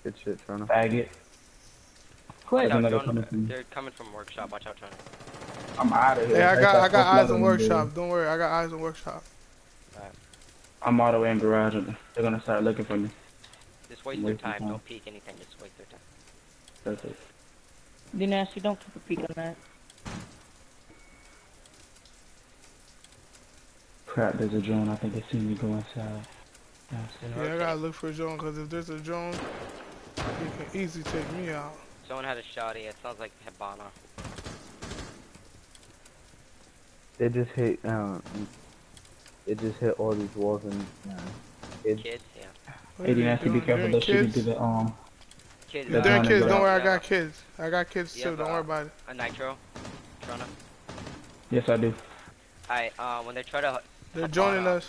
[SPEAKER 2] Good shit, trying to.
[SPEAKER 3] Faggot.
[SPEAKER 7] Quick.
[SPEAKER 5] Watch out,
[SPEAKER 3] another
[SPEAKER 5] drone-
[SPEAKER 3] coming from-
[SPEAKER 5] They're coming from workshop. Watch out, Tony.
[SPEAKER 3] I'm out of here.
[SPEAKER 1] Yeah, I got, I got eyes
[SPEAKER 3] in
[SPEAKER 1] on workshop.
[SPEAKER 3] dude.
[SPEAKER 1] Don't worry, I got eyes on workshop.
[SPEAKER 3] I'm all the way in garage. They're gonna start looking for me.
[SPEAKER 5] Just waste
[SPEAKER 3] Waste
[SPEAKER 5] their
[SPEAKER 3] your
[SPEAKER 5] time.
[SPEAKER 3] time.
[SPEAKER 5] Don't peek anything. Just waste their time.
[SPEAKER 3] That's it.
[SPEAKER 7] D nasty, don't keep a peek on that.
[SPEAKER 3] Crap, there's a drone. I think they see me go inside.
[SPEAKER 1] Yeah, I gotta look for a drone because if there's a drone, he can easily take me out.
[SPEAKER 5] Someone had a shotty. It sounds like Hibana.
[SPEAKER 2] They just hit. Uh, it just hit all these walls and. Uh, it,
[SPEAKER 5] Kids, yeah.
[SPEAKER 1] What
[SPEAKER 3] Hey, you
[SPEAKER 1] you
[SPEAKER 3] have to be careful. They're shooting
[SPEAKER 1] kids?
[SPEAKER 3] through the um.
[SPEAKER 5] Kids.
[SPEAKER 1] You're
[SPEAKER 3] They're
[SPEAKER 1] doing kids. Don't worry, I got kids. I got kids
[SPEAKER 5] Yeah,
[SPEAKER 1] too. Don't
[SPEAKER 5] but-
[SPEAKER 1] worry about it.
[SPEAKER 5] A nitro. Trona.
[SPEAKER 3] Yes, I do.
[SPEAKER 5] Alright. Uh, when they try to
[SPEAKER 1] They're joining us.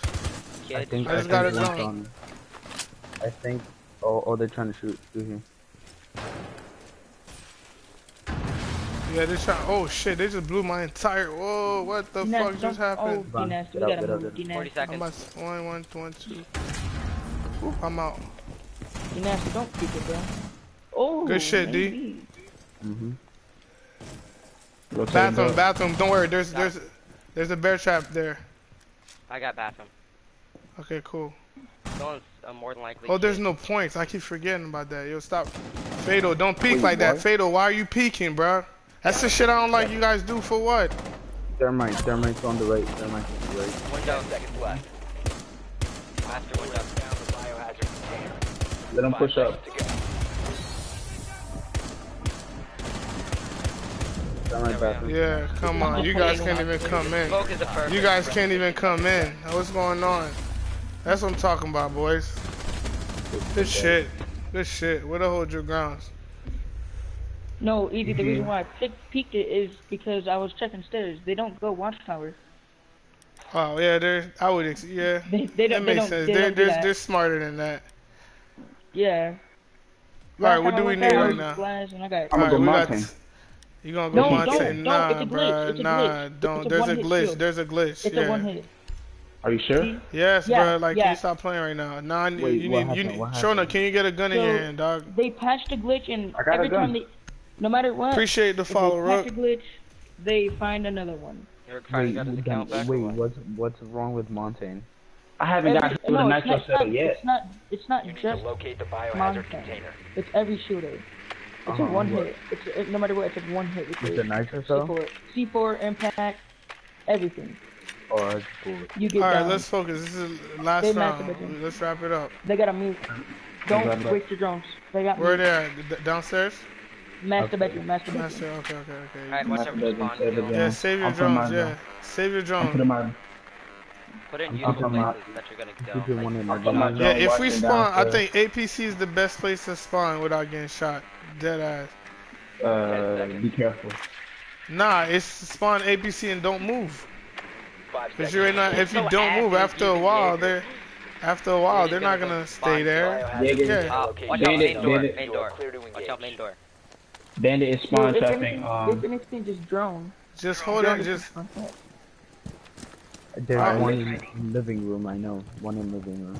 [SPEAKER 2] I think.
[SPEAKER 1] I just got
[SPEAKER 2] think
[SPEAKER 1] a drone.
[SPEAKER 2] I think. Oh, oh, they're trying to shoot through here.
[SPEAKER 1] Yeah, they try. Oh shit, they just blew my entire. Whoa, what the
[SPEAKER 7] D
[SPEAKER 1] fuck
[SPEAKER 7] nasty,
[SPEAKER 1] just
[SPEAKER 7] don't. Oh,
[SPEAKER 1] happened?
[SPEAKER 7] Nasty, we gotta
[SPEAKER 2] get
[SPEAKER 7] move. D
[SPEAKER 5] 40
[SPEAKER 7] nasty.
[SPEAKER 1] I'm
[SPEAKER 5] seconds.
[SPEAKER 1] about one, one, one, two. Oop, I'm out.
[SPEAKER 7] D nasty, don't peek it, bro. Oh.
[SPEAKER 1] Good shit, D.
[SPEAKER 7] maybe.
[SPEAKER 2] Mm-hmm.
[SPEAKER 3] Rotating
[SPEAKER 1] Bathroom,
[SPEAKER 3] back.
[SPEAKER 1] bathroom. Don't worry. There's, there's, there's a bear trap there.
[SPEAKER 5] I got bathroom.
[SPEAKER 1] Okay, cool.
[SPEAKER 5] Someone's uh, more than likely.
[SPEAKER 1] Oh, there's no points. I keep forgetting about that. Yo, stop. Fatal, don't peek
[SPEAKER 2] Wait,
[SPEAKER 1] like that. Fatal, why are you peeking, bro? That's the shit I don't like you guys do for what?
[SPEAKER 2] Thermite, thermite's on the right. Thermite's on the right.
[SPEAKER 5] Window.
[SPEAKER 8] 10 seconds left.
[SPEAKER 5] Master window.
[SPEAKER 8] Found the biohazard container.
[SPEAKER 3] Let them push up.
[SPEAKER 8] To go.
[SPEAKER 2] Down my bathroom.
[SPEAKER 1] Yeah, come on. You guys can't even come in.
[SPEAKER 5] Smoke is a perfect.
[SPEAKER 1] You guys can't even come in. What's going on? That's what I'm talking about, boys. Good shit. Good shit. Where to hold your grounds?
[SPEAKER 7] No, Edie, the reason why I picked, peeked it is because I was checking stairs. They don't go watchtower.
[SPEAKER 1] Oh yeah, they're. I would. Yeah.
[SPEAKER 7] They, they
[SPEAKER 1] That
[SPEAKER 7] don't. They
[SPEAKER 1] makes
[SPEAKER 7] don't,
[SPEAKER 1] sense.
[SPEAKER 7] they
[SPEAKER 1] They're they're, they're smarter than that.
[SPEAKER 7] Yeah.
[SPEAKER 1] All right, what do we need right now?
[SPEAKER 7] glass and I got.
[SPEAKER 3] I'm
[SPEAKER 1] All
[SPEAKER 3] gonna go
[SPEAKER 1] we got-
[SPEAKER 3] mountain.
[SPEAKER 1] You gonna go
[SPEAKER 7] No,
[SPEAKER 1] Monte?
[SPEAKER 7] don't, don't.
[SPEAKER 1] Nah,
[SPEAKER 7] It's a glitch.
[SPEAKER 1] bruh.
[SPEAKER 7] It's a
[SPEAKER 1] Nah,
[SPEAKER 7] glitch.
[SPEAKER 1] don't.
[SPEAKER 7] It's a
[SPEAKER 1] There's a
[SPEAKER 7] one-hit
[SPEAKER 1] glitch.
[SPEAKER 7] shield.
[SPEAKER 1] There's a glitch.
[SPEAKER 7] It's
[SPEAKER 1] yeah.
[SPEAKER 7] a one hit.
[SPEAKER 3] Are you sure?
[SPEAKER 1] Yes,
[SPEAKER 7] Yeah,
[SPEAKER 1] bro. Like,
[SPEAKER 7] yeah.
[SPEAKER 1] can you stop playing right now? Nah, I
[SPEAKER 2] Wait,
[SPEAKER 1] you need. You need. Shona, can you get a gun in your hand, dog?
[SPEAKER 7] They patched the glitch and
[SPEAKER 3] I got a
[SPEAKER 7] every
[SPEAKER 3] gun.
[SPEAKER 7] time they, no matter what,
[SPEAKER 1] Appreciate the
[SPEAKER 7] if
[SPEAKER 1] follow,
[SPEAKER 7] they patch
[SPEAKER 1] Rook.
[SPEAKER 7] a glitch, they find another one.
[SPEAKER 5] Rick finally
[SPEAKER 2] Wait,
[SPEAKER 5] got his account back.
[SPEAKER 2] wait, what's what's wrong with Montagne?
[SPEAKER 3] I haven't got
[SPEAKER 7] Every-
[SPEAKER 3] to the
[SPEAKER 7] no, it's
[SPEAKER 3] nitro
[SPEAKER 7] not, it's not,
[SPEAKER 3] yet.
[SPEAKER 7] it's not. It's not
[SPEAKER 8] You need
[SPEAKER 7] just
[SPEAKER 8] to locate the biohazard
[SPEAKER 7] Mountain.
[SPEAKER 8] container.
[SPEAKER 7] It's every shooter. It's
[SPEAKER 2] Uh-huh,
[SPEAKER 7] a one
[SPEAKER 2] what?
[SPEAKER 7] hit. It's a, no matter what. It's a one hit. It's
[SPEAKER 2] With
[SPEAKER 7] a
[SPEAKER 2] the nitro cell?
[SPEAKER 7] C4, C4 impact, everything.
[SPEAKER 2] Oh, that's cool.
[SPEAKER 7] You get
[SPEAKER 1] All right,
[SPEAKER 7] down.
[SPEAKER 1] let's focus. This is the last
[SPEAKER 7] They
[SPEAKER 1] round.
[SPEAKER 7] masturbating.
[SPEAKER 1] Let's wrap it up.
[SPEAKER 7] They got a mute. Don't waste your drones. They got
[SPEAKER 1] Where
[SPEAKER 7] mute.
[SPEAKER 1] they at? D- downstairs?
[SPEAKER 7] Master bedroom. Master bedroom.
[SPEAKER 1] Master. Okay, okay, okay.
[SPEAKER 5] Alright, watch out for
[SPEAKER 3] Master
[SPEAKER 5] spawn.
[SPEAKER 3] bedroom,
[SPEAKER 5] kill.
[SPEAKER 1] Yeah, save your
[SPEAKER 3] I'll
[SPEAKER 1] drones. Yeah,
[SPEAKER 3] down.
[SPEAKER 1] save your
[SPEAKER 3] I'll put
[SPEAKER 1] drones.
[SPEAKER 3] them on.
[SPEAKER 5] Put it in
[SPEAKER 3] I'm
[SPEAKER 5] useful
[SPEAKER 3] talking
[SPEAKER 5] places that you're gonna
[SPEAKER 2] Keep
[SPEAKER 5] go.
[SPEAKER 2] your one
[SPEAKER 5] Like,
[SPEAKER 2] in
[SPEAKER 3] I'll
[SPEAKER 2] the
[SPEAKER 3] put my.
[SPEAKER 1] Yeah, if we spawn, I think APC is the best place to spawn without getting shot. Dead ass.
[SPEAKER 3] Uh, be careful.
[SPEAKER 1] Nah, it's spawn APC and don't move. Cause you're not. If you don't move after a while, they're after a while they're not
[SPEAKER 5] gonna
[SPEAKER 1] gonna stay there.
[SPEAKER 3] Yeah, yeah.
[SPEAKER 5] Uh, watch out, main door, main door.
[SPEAKER 8] are clear to
[SPEAKER 5] Watch out, main door.
[SPEAKER 3] Bandit is spawn
[SPEAKER 7] If
[SPEAKER 3] trapping.
[SPEAKER 7] anything, if
[SPEAKER 3] Um,
[SPEAKER 7] anything, just drone.
[SPEAKER 1] Just hold on. Just
[SPEAKER 2] There's
[SPEAKER 1] Alright.
[SPEAKER 2] one in in living room, I know. One in the living room.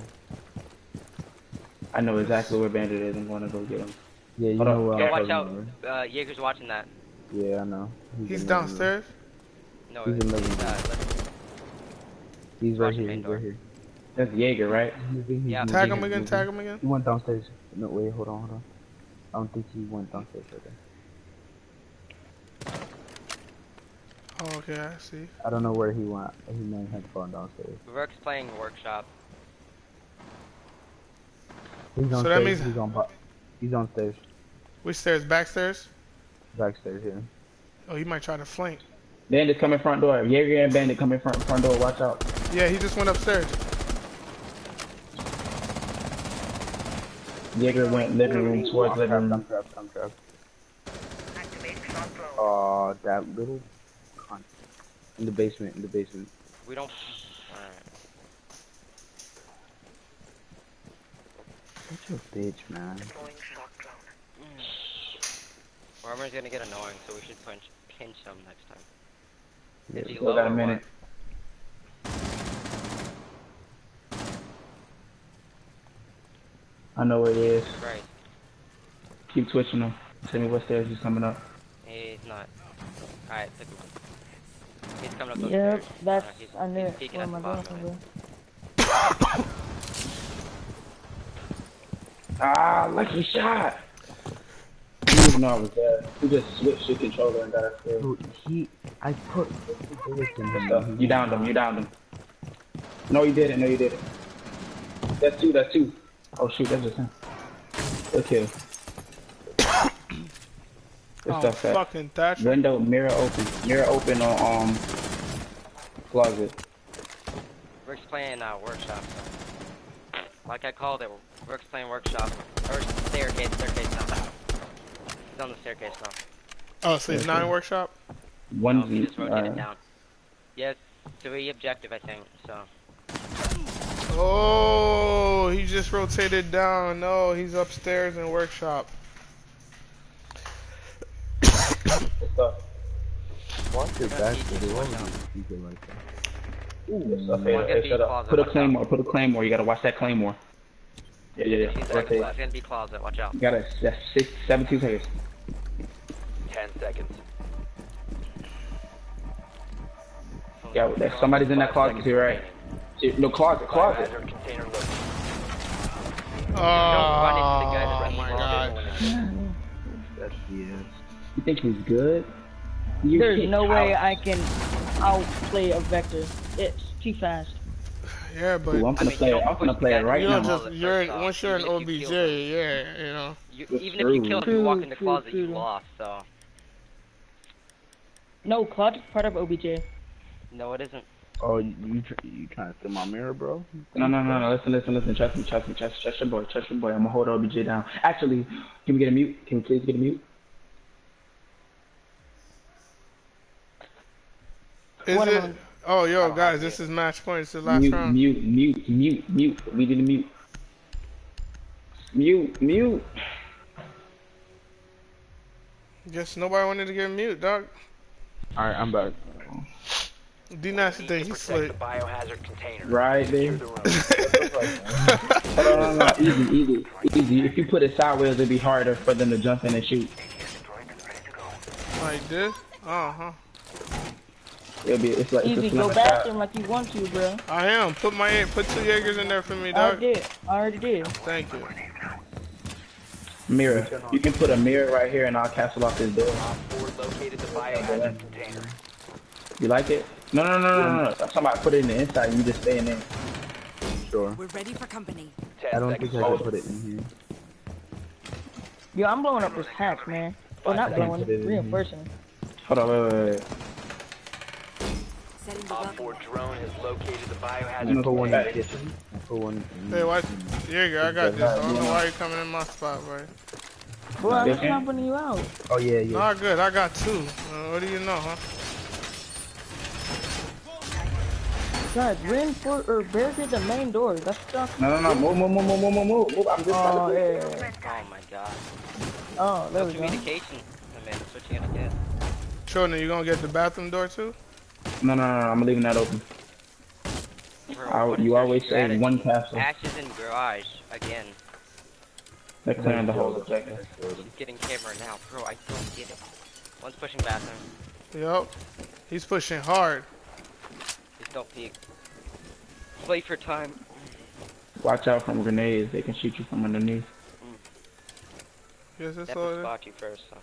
[SPEAKER 3] I know exactly where Bandit is. I'm gonna go get him.
[SPEAKER 2] Yeah, you
[SPEAKER 3] Hold
[SPEAKER 2] know
[SPEAKER 3] on.
[SPEAKER 2] where
[SPEAKER 5] Yeah,
[SPEAKER 2] I'm
[SPEAKER 5] watch out.
[SPEAKER 2] about,
[SPEAKER 5] Uh, Jaeger's watching that.
[SPEAKER 2] Yeah, I know.
[SPEAKER 1] he's
[SPEAKER 2] in living room.
[SPEAKER 1] downstairs.
[SPEAKER 5] No,
[SPEAKER 2] He's in living
[SPEAKER 5] uh,
[SPEAKER 2] room.
[SPEAKER 5] let's-
[SPEAKER 2] He's right
[SPEAKER 5] Watching
[SPEAKER 2] here.
[SPEAKER 5] main
[SPEAKER 2] He's
[SPEAKER 5] door.
[SPEAKER 2] right here.
[SPEAKER 3] That's Jaeger, right?
[SPEAKER 2] He's moving, he's
[SPEAKER 5] Yeah.
[SPEAKER 1] Tag
[SPEAKER 2] he's
[SPEAKER 1] him again. Tag him again.
[SPEAKER 2] He went downstairs. No, wait, hold on, hold on. I don't think he went downstairs right there.
[SPEAKER 1] Oh, okay, I see.
[SPEAKER 2] I don't know where he went. He may have gone downstairs.
[SPEAKER 5] Rick's playing workshop.
[SPEAKER 2] He's on
[SPEAKER 1] So that means-
[SPEAKER 2] he's on. bo- He's on stairs.
[SPEAKER 1] Which stairs? Backstairs?
[SPEAKER 2] Backstairs here.
[SPEAKER 1] Oh, he might try to flank.
[SPEAKER 3] Bandit coming front door. Jaeger and Bandit coming front front door. Watch out.
[SPEAKER 1] Yeah, he just went upstairs.
[SPEAKER 3] Jaeger went living room towards
[SPEAKER 2] I'm
[SPEAKER 3] living
[SPEAKER 2] trapped,
[SPEAKER 3] room.
[SPEAKER 2] I'm trapped, I'm trapped. Aw, that little cunt. In the basement, in the basement.
[SPEAKER 5] We don't. Alright.
[SPEAKER 2] Such a bitch, man. Mm.
[SPEAKER 5] Armor's gonna get annoying, so we should punch, pinch him next time.
[SPEAKER 2] Yeah,
[SPEAKER 5] Is he
[SPEAKER 3] Still got a minute. I know where he
[SPEAKER 5] Right.
[SPEAKER 3] Keep twitching him. Tell me what stairs he's coming up.
[SPEAKER 5] He's. Alright, took him. He's coming up those
[SPEAKER 7] Yep,
[SPEAKER 5] stairs.
[SPEAKER 7] that's
[SPEAKER 5] Uh, he's,
[SPEAKER 7] I knew
[SPEAKER 5] he's peeking at the bottom of it. [COUGHS]
[SPEAKER 3] Ah, lucky shot. He didn't even know I was there. He just switched the controller and got us there.
[SPEAKER 2] Dude, he, I put bullets in
[SPEAKER 3] You downed him. You downed him. No, you didn't. No, you didn't. That's two. That's two. Oh shoot, that's just him. Okay. Good
[SPEAKER 1] Oh,
[SPEAKER 3] stuff,
[SPEAKER 1] fucking Thatcher.
[SPEAKER 3] Window, mirror open. Mirror open on um closet.
[SPEAKER 5] Rick's playing uh, workshop. So. Like I called it, Rick's playing workshop. Or staircase, staircase now. He's on the staircase now.
[SPEAKER 1] Oh, so he's not in workshop.
[SPEAKER 3] One.
[SPEAKER 5] No, he just rotated
[SPEAKER 3] uh,
[SPEAKER 5] down. Yes, three objective, I think. So
[SPEAKER 1] Oh, he just rotated down. No, he's upstairs in workshop.
[SPEAKER 3] Good stuff.
[SPEAKER 2] Watch your back, dude. Why would you speak it like that?
[SPEAKER 3] Good stuff.
[SPEAKER 5] One
[SPEAKER 3] Hey,
[SPEAKER 5] gonna
[SPEAKER 3] hey,
[SPEAKER 5] be
[SPEAKER 3] shut up. Put a
[SPEAKER 5] watch
[SPEAKER 3] claymore. Put a claymore. You gotta watch that claymore. Yeah, yeah, yeah.
[SPEAKER 5] he's, he's
[SPEAKER 3] Rotate.
[SPEAKER 5] gonna closet. Watch out.
[SPEAKER 3] You gotta. That's six, 17 seconds.
[SPEAKER 8] Ten seconds.
[SPEAKER 3] Yeah, there's somebody's in that closet too, right? No closet, closet.
[SPEAKER 8] Biohazard container located.
[SPEAKER 1] Oh,
[SPEAKER 5] run into the guy that's
[SPEAKER 1] my god.
[SPEAKER 2] That's BS.
[SPEAKER 3] You think he's good? You
[SPEAKER 7] There's
[SPEAKER 3] kicked
[SPEAKER 7] no way. I can outplay a vector. It's too fast.
[SPEAKER 1] Yeah, but
[SPEAKER 3] Ooh, I'm gonna
[SPEAKER 5] mean,
[SPEAKER 3] play
[SPEAKER 5] you
[SPEAKER 3] it.
[SPEAKER 5] don't
[SPEAKER 3] I'm gonna play it right
[SPEAKER 1] you
[SPEAKER 5] many
[SPEAKER 1] don't
[SPEAKER 3] now.
[SPEAKER 1] just you're
[SPEAKER 5] first off,
[SPEAKER 1] once you're an
[SPEAKER 5] even if you
[SPEAKER 1] OBJ,
[SPEAKER 5] kill
[SPEAKER 1] yeah, you know.
[SPEAKER 5] You,
[SPEAKER 3] That's
[SPEAKER 5] even if you kill them, you walk in the
[SPEAKER 7] True,
[SPEAKER 5] closet, you
[SPEAKER 7] true.
[SPEAKER 5] lost. So
[SPEAKER 7] No, Closet's part of OBJ.
[SPEAKER 5] no, it isn't.
[SPEAKER 2] Oh, you you, tr- you trying to steal my mirror, bro?
[SPEAKER 3] No, no, no, no. Listen, listen, listen. Trust me, trust me, trust, trust your boy, trust your boy. I'm gonna hold OBJ down. Actually, can we get a mute? Can we please get a mute?
[SPEAKER 1] Is
[SPEAKER 7] What
[SPEAKER 1] it? Oh, yo, guys, this is match point. It's the last
[SPEAKER 3] mute,
[SPEAKER 1] round.
[SPEAKER 3] mute, mute, mute, mute. We did a mute. Mute, mute.
[SPEAKER 1] Guess nobody wanted to get mute, dog.
[SPEAKER 2] All right, I'm back.
[SPEAKER 1] D nasty
[SPEAKER 8] Need
[SPEAKER 1] think he's slick.
[SPEAKER 8] the biohazard container.
[SPEAKER 3] Right there.
[SPEAKER 8] Secure the room. [LAUGHS]
[SPEAKER 3] No, no, no, easy, easy, easy. If you put it sideways, it'd be harder for them to jump in and shoot.
[SPEAKER 1] Like this? Uh huh.
[SPEAKER 3] It'll be, it's like
[SPEAKER 7] Easy,
[SPEAKER 3] a
[SPEAKER 7] go
[SPEAKER 3] slimmer
[SPEAKER 7] back
[SPEAKER 3] shot.
[SPEAKER 7] like you want to, bro.
[SPEAKER 1] I am. Put my put two Jaegers in there for me, dog.
[SPEAKER 7] I did. I already did.
[SPEAKER 1] Thank you.
[SPEAKER 3] Mirror. You can put a mirror right here, and I'll castle off this door.
[SPEAKER 8] Op 4 located the biohazard container.
[SPEAKER 3] You like it? No, no, no, no, no, no. Somebody put it in the inside. You just stay in there.
[SPEAKER 2] Sure.
[SPEAKER 9] We're ready for company.
[SPEAKER 2] I don't think I
[SPEAKER 8] left.
[SPEAKER 2] can put it in here.
[SPEAKER 7] Yo, I'm blowing up this hatch, man. Well, not blowing,
[SPEAKER 2] put it in
[SPEAKER 7] reinforcing.
[SPEAKER 3] Hold on, wait, wait, wait.
[SPEAKER 9] Setting the
[SPEAKER 8] Op
[SPEAKER 9] welcome.
[SPEAKER 8] 4 drone has located the
[SPEAKER 2] I'm
[SPEAKER 8] biohazard
[SPEAKER 2] put one in the
[SPEAKER 8] container.
[SPEAKER 2] kitchen. I'll put one in
[SPEAKER 1] Hey, what? Jaeger, I got this. I don't know why you coming in my spot, bro.
[SPEAKER 7] Bro, I'm just helping you out.
[SPEAKER 2] Oh yeah, yeah.
[SPEAKER 1] Not good. I got two. Uh, what do you know, huh?
[SPEAKER 7] Guys, reinforce or barricade the main door. That's stuff.
[SPEAKER 3] No, no, no. Move, move, move, move, move, move, move. move. I'm just
[SPEAKER 7] Oh, yeah, yeah.
[SPEAKER 5] Oh my god.
[SPEAKER 7] Oh, there
[SPEAKER 5] No
[SPEAKER 7] we go.
[SPEAKER 5] communication. I mean, that's what you're gonna get.
[SPEAKER 1] Jordan, you gonna get the bathroom door too?
[SPEAKER 3] No, no, no, no. I'm leaving that open.
[SPEAKER 5] Bro,
[SPEAKER 3] I, you
[SPEAKER 5] your
[SPEAKER 3] always say
[SPEAKER 5] strategy?
[SPEAKER 3] one capsule.
[SPEAKER 5] Ashes in garage again.
[SPEAKER 3] They're clearing the whole objective.
[SPEAKER 5] He's getting camera now, bro. I don't get it. One's pushing bathroom.
[SPEAKER 1] Yup. He's pushing hard.
[SPEAKER 5] Just don't peek. Play for time.
[SPEAKER 3] Watch out from grenades. They can shoot you from underneath. Mm.
[SPEAKER 1] Yes, that's
[SPEAKER 5] They have
[SPEAKER 1] all
[SPEAKER 5] to
[SPEAKER 1] it is.
[SPEAKER 5] spot you first. So.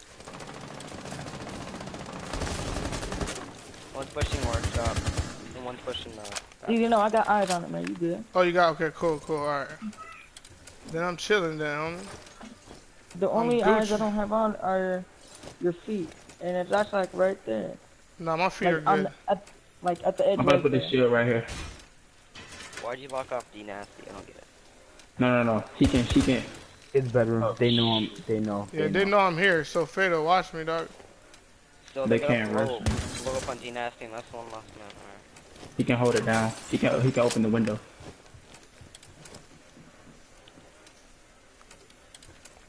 [SPEAKER 5] One's pushing workshop, and one's pushing uh.
[SPEAKER 7] You know, I got eyes on it, man. You good?
[SPEAKER 1] Oh, you got okay, cool, cool, all right. Then I'm chilling down.
[SPEAKER 7] The only eyes I don't have on are your feet, and it's that's like right there,
[SPEAKER 1] Nah, my feet
[SPEAKER 7] like
[SPEAKER 1] are
[SPEAKER 7] on
[SPEAKER 1] good.
[SPEAKER 7] the, at, like at the edge.
[SPEAKER 3] I'm gonna
[SPEAKER 7] right
[SPEAKER 3] put this shield right here.
[SPEAKER 5] Why'd you lock off D nasty? I don't get it.
[SPEAKER 3] No, no, no. He can't. she can.
[SPEAKER 2] His bedroom. They know him. They know.
[SPEAKER 1] Yeah, they know I'm here, so Fatal, watch me, dog.
[SPEAKER 5] So
[SPEAKER 3] They
[SPEAKER 5] they're
[SPEAKER 3] can't
[SPEAKER 5] blow,
[SPEAKER 3] rush
[SPEAKER 5] blow up on D nasty, and that's one last man. Alright.
[SPEAKER 3] He can hold it down. He can, he can open the window.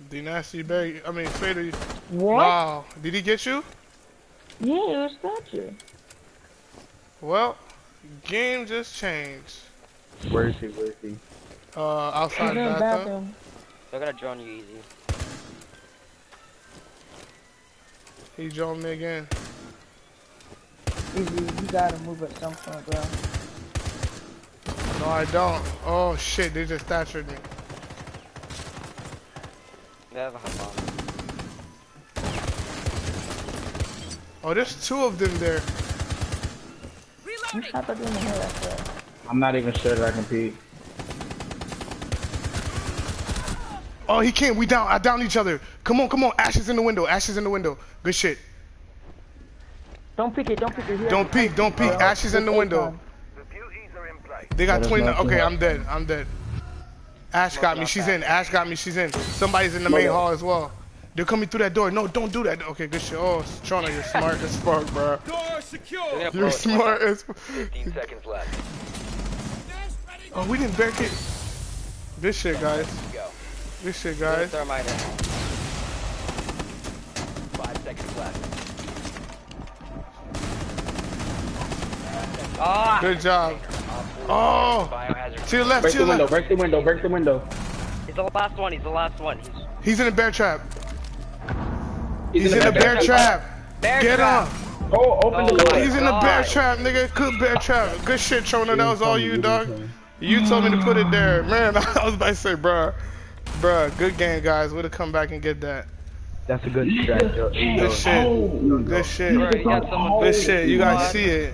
[SPEAKER 1] D nasty bag. I mean, Fatal.
[SPEAKER 7] What?
[SPEAKER 1] Wow, did he get you?
[SPEAKER 7] Yeah, it was Thatcher.
[SPEAKER 1] Well, game just changed.
[SPEAKER 2] Where is he? Where is he?
[SPEAKER 1] Uh, outside
[SPEAKER 7] the
[SPEAKER 1] bathroom.
[SPEAKER 7] bathroom.
[SPEAKER 5] They're gonna drone you easy.
[SPEAKER 1] He joined me again.
[SPEAKER 7] Easy, you gotta move at some point, bro.
[SPEAKER 1] No, I don't. Oh shit, they just Thatchered me.
[SPEAKER 5] They have a hot bomb.
[SPEAKER 1] Oh, there's two of them there.
[SPEAKER 7] You shot that in the head, I swear.
[SPEAKER 3] I'm not even sure that I can peek.
[SPEAKER 1] Oh, he can't. We down. I down each other. Come on, come on. Ashes in the window. Ashes in the window. Good shit.
[SPEAKER 7] Don't pick it, don't pick it. He
[SPEAKER 1] Don't peek. Don't peek.
[SPEAKER 7] Uh,
[SPEAKER 1] Ashes in the window. They got
[SPEAKER 3] Let
[SPEAKER 1] 20.
[SPEAKER 3] know if you
[SPEAKER 1] Okay. I'm dead. I'm dead. Ash got me. She's in. Ash got me. She's in. Somebody's in the main hall as well. They're coming through that door. No, don't do that. Okay, good shit. Oh, Shauna, you're smart as fuck, bro.
[SPEAKER 5] They're
[SPEAKER 1] You're smart as.
[SPEAKER 8] 15 seconds left.
[SPEAKER 1] Oh, we didn't barricade. This shit, guys. This shit, guys.
[SPEAKER 5] Ah!
[SPEAKER 1] Good job.
[SPEAKER 8] Op 4
[SPEAKER 1] Oh,
[SPEAKER 8] biohazard
[SPEAKER 1] to your left,
[SPEAKER 3] Break
[SPEAKER 1] to
[SPEAKER 3] the
[SPEAKER 1] your
[SPEAKER 3] window,
[SPEAKER 1] left.
[SPEAKER 3] break the window, break the window.
[SPEAKER 5] He's the last one. He's the last one. He's
[SPEAKER 1] He's in a bear trap. He's in a bear trap.
[SPEAKER 5] bear
[SPEAKER 1] Get
[SPEAKER 5] trap.
[SPEAKER 1] him.
[SPEAKER 3] Oh, open the
[SPEAKER 5] Oh,
[SPEAKER 3] door.
[SPEAKER 5] my
[SPEAKER 1] He's in the bear trap, nigga. Good bear trap. Good shit, Chona. That was all you, dog. You told me to put it there. Man, [LAUGHS] I was about to say, bruh. Bruh, good game, guys. Would have come back and get that.
[SPEAKER 2] That's a good strat. Yo,
[SPEAKER 1] Good shit.
[SPEAKER 3] Oh.
[SPEAKER 1] Good shit.
[SPEAKER 5] Bro, you got someone
[SPEAKER 1] Good shit. You guys see it.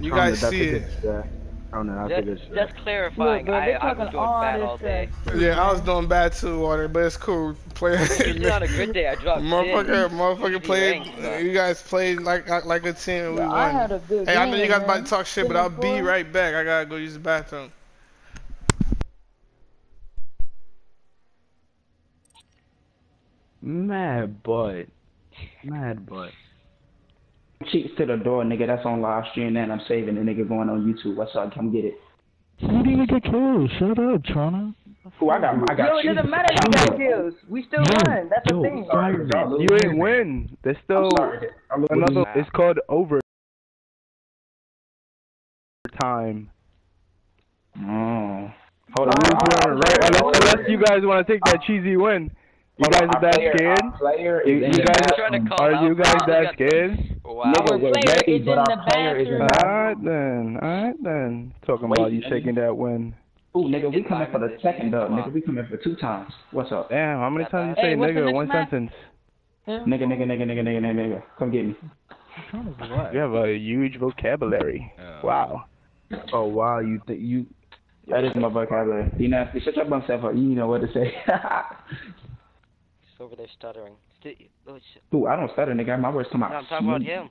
[SPEAKER 1] You guys see
[SPEAKER 2] a
[SPEAKER 1] it.
[SPEAKER 2] good strat. Ronan, I
[SPEAKER 5] Just,
[SPEAKER 2] think it's
[SPEAKER 5] just clarifying,
[SPEAKER 7] Look, bro,
[SPEAKER 5] I, I was doing
[SPEAKER 7] all
[SPEAKER 5] bad all day.
[SPEAKER 7] stuff.
[SPEAKER 1] Yeah, I was doing bad too, Water, but it's cool. Play. [LAUGHS]
[SPEAKER 5] Usually on a good day, I drop 10.
[SPEAKER 1] Motherfucker, motherfucker played.
[SPEAKER 5] ranks, bro.
[SPEAKER 1] You guys played like like- like a team. and We
[SPEAKER 7] Yeah, I
[SPEAKER 1] won.
[SPEAKER 7] had a good
[SPEAKER 1] Hey, I know you
[SPEAKER 7] game,
[SPEAKER 1] guys about to talk shit, but I'll be right back. I gotta go use the bathroom.
[SPEAKER 2] mad butt. Mad butt.
[SPEAKER 3] Cheeks to the door, nigga. That's on live stream, and I'm saving the nigga going on YouTube. What's up? Come get it.
[SPEAKER 4] You didn't get killed. Shut up, Trona.
[SPEAKER 3] Who I got? I got
[SPEAKER 7] Yo, it doesn't matter if you got kills. We still won. That's the
[SPEAKER 4] yo,
[SPEAKER 7] thing.
[SPEAKER 4] fireman.
[SPEAKER 2] You ain't win. There's still
[SPEAKER 3] sorry. I'm
[SPEAKER 2] another.
[SPEAKER 3] at-
[SPEAKER 2] It's called over time.
[SPEAKER 3] Oh.
[SPEAKER 2] Hold on,
[SPEAKER 3] Uh,
[SPEAKER 2] right? Unless, unless you guys want to take that cheesy win. You guys are that
[SPEAKER 3] player-
[SPEAKER 2] scared? You, you guys
[SPEAKER 5] trying to
[SPEAKER 3] bathroom.
[SPEAKER 5] call
[SPEAKER 2] are you guys that
[SPEAKER 5] Look
[SPEAKER 2] scared?
[SPEAKER 5] Wow.
[SPEAKER 3] Nigga,
[SPEAKER 7] Our
[SPEAKER 3] we're
[SPEAKER 7] player
[SPEAKER 3] ready,
[SPEAKER 7] is
[SPEAKER 3] but
[SPEAKER 7] in
[SPEAKER 3] our
[SPEAKER 7] the
[SPEAKER 3] player is in the
[SPEAKER 7] bathroom.
[SPEAKER 2] Alright then, alright then. Talking about you
[SPEAKER 3] nigga.
[SPEAKER 2] shaking that win.
[SPEAKER 3] Ooh, nigga, we coming for the
[SPEAKER 5] Five
[SPEAKER 3] second dub. Nigga, we coming for two times. What's up?
[SPEAKER 2] Damn, how many times you say
[SPEAKER 7] Hey, what's the
[SPEAKER 2] nigga in one
[SPEAKER 7] match?
[SPEAKER 2] sentence?
[SPEAKER 3] Nigga, nigga, nigga, nigga, nigga, nigga, nigga. Come get me.
[SPEAKER 2] You have a huge vocabulary. Wow.
[SPEAKER 6] Oh wow, you think you?
[SPEAKER 3] That is my vocabulary. You know, you shut your bum self up, you know what to say. [LAUGHS]
[SPEAKER 5] He's over there stuttering. Oh.
[SPEAKER 3] Ooh, I don't stutter, nigga. My words come out.
[SPEAKER 5] No, I'm talking about
[SPEAKER 3] smooth.
[SPEAKER 5] him.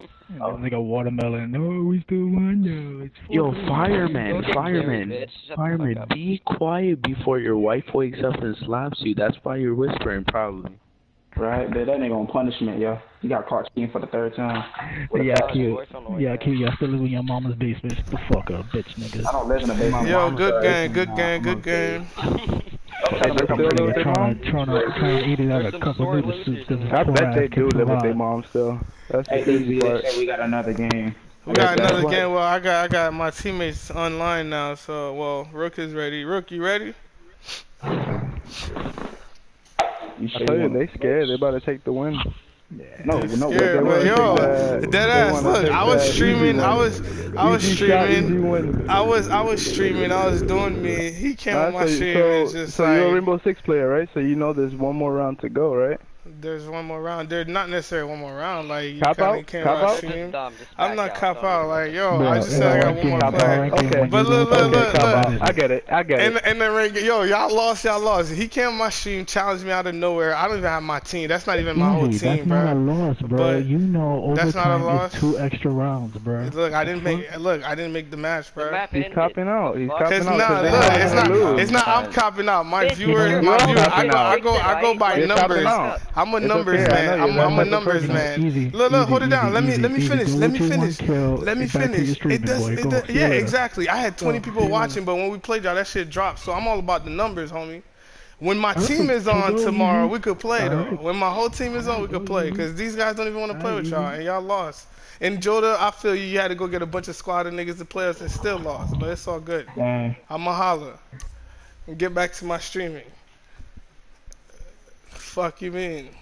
[SPEAKER 5] [LAUGHS]
[SPEAKER 4] Oh. Nigga watermelon. No, we still won, yo. It's
[SPEAKER 6] Yo, fireman,
[SPEAKER 5] Don't get carried,
[SPEAKER 6] fireman,
[SPEAKER 5] bitch. Shut the fuck
[SPEAKER 6] fireman, be quiet before your wife wakes up and slaps you. That's why you're whispering, probably.
[SPEAKER 3] Right, but that nigga on punishment, yo. He got caught cheating for the third time. With a
[SPEAKER 4] Yeah,
[SPEAKER 3] fat-
[SPEAKER 4] kid.
[SPEAKER 5] voice on
[SPEAKER 4] Yeah,
[SPEAKER 5] down.
[SPEAKER 4] kid. Y'all still live in your mama's basement. The fuck up, bitch,
[SPEAKER 3] I don't live in a basement.
[SPEAKER 1] Yo, good game, good game, good game. [LAUGHS]
[SPEAKER 3] Don't tell them to come
[SPEAKER 2] Still live with their
[SPEAKER 4] Trying
[SPEAKER 2] mom?
[SPEAKER 4] to, trying to, trying to eat it out of a
[SPEAKER 5] some
[SPEAKER 4] cup of noodle
[SPEAKER 5] losers
[SPEAKER 4] soup.
[SPEAKER 5] in
[SPEAKER 4] This is
[SPEAKER 5] there.
[SPEAKER 2] I bet they do
[SPEAKER 4] can
[SPEAKER 2] live with their
[SPEAKER 4] provide.
[SPEAKER 2] mom still. That's the
[SPEAKER 3] Hey,
[SPEAKER 2] crazy
[SPEAKER 3] easy.
[SPEAKER 2] Part.
[SPEAKER 3] we got another game.
[SPEAKER 1] We got another game. Well, I got I got my teammates online now. So, well, Rook is ready. Rook, you ready?
[SPEAKER 3] You
[SPEAKER 2] I
[SPEAKER 3] sure
[SPEAKER 2] tell you, they scared. They about to take the win.
[SPEAKER 3] No, no,
[SPEAKER 2] they
[SPEAKER 1] but yo,
[SPEAKER 2] that-
[SPEAKER 1] dead ass. Look, I was streaming. I was I was
[SPEAKER 2] Easy shot, easy
[SPEAKER 1] streaming. I was I was streaming. I was doing me. He came on my
[SPEAKER 2] so,
[SPEAKER 1] stream
[SPEAKER 2] so,
[SPEAKER 1] and it's just
[SPEAKER 2] so you're a Rainbow Six player, right? So you know there's one more round to go, right?
[SPEAKER 1] There's one more round. There's not necessarily one more round. Like you
[SPEAKER 2] Cop
[SPEAKER 1] kinda
[SPEAKER 2] out?
[SPEAKER 1] came
[SPEAKER 2] Cop
[SPEAKER 1] on my
[SPEAKER 2] out?
[SPEAKER 5] Just
[SPEAKER 1] stream.
[SPEAKER 5] just
[SPEAKER 1] I'm not
[SPEAKER 5] out,
[SPEAKER 1] cop
[SPEAKER 5] don't
[SPEAKER 1] out. Like yo,
[SPEAKER 4] Bro,
[SPEAKER 1] I just said I got one more play.
[SPEAKER 2] Okay.
[SPEAKER 1] But
[SPEAKER 4] you
[SPEAKER 1] look, look, look, look.
[SPEAKER 2] I get it. I get
[SPEAKER 1] And
[SPEAKER 2] it.
[SPEAKER 1] and then ring, yo, y'all lost, y'all lost. He came on my stream, challenged me out of nowhere. I don't even have my team. That's not even my whole
[SPEAKER 4] Easy, that's
[SPEAKER 1] team,
[SPEAKER 4] not a loss, bro.
[SPEAKER 1] But
[SPEAKER 4] you know
[SPEAKER 1] that's not a
[SPEAKER 4] overtime
[SPEAKER 1] loss?
[SPEAKER 4] is two extra rounds, bro.
[SPEAKER 1] Look, I didn't make. Look, I didn't make the match,
[SPEAKER 5] The
[SPEAKER 1] bro.
[SPEAKER 5] map
[SPEAKER 2] He's copping out. He's copping out.
[SPEAKER 1] nah,
[SPEAKER 2] 'cause they
[SPEAKER 1] look, it's not. It's not. I'm copping out. My
[SPEAKER 5] Bitch,
[SPEAKER 1] viewers, my
[SPEAKER 2] all
[SPEAKER 1] viewers. I go, I go, I go by numbers. I'm a numbers
[SPEAKER 2] okay,
[SPEAKER 1] man. I'm, I'm a numbers
[SPEAKER 2] perfect.
[SPEAKER 1] man.
[SPEAKER 4] Easy,
[SPEAKER 1] Look, look,
[SPEAKER 4] easy,
[SPEAKER 1] hold it down.
[SPEAKER 4] easy,
[SPEAKER 1] Let me, let me finish. Let me finish. Let me
[SPEAKER 4] and back to your
[SPEAKER 1] finish. It does. It does. Yeah, exactly. I had 20 people watching, but when we played y'all, that shit dropped. So I'm all about the numbers, homie. When my team is on tomorrow, we could play though. When my whole team is on, we could play. Cause these guys don't even want to play with y'all, and y'all lost. And Joda, I feel you. You had to go get a bunch of squad of niggas to play us, and still lost. But it's all good. I'ma holler and get back to my streaming. Fuck you mean?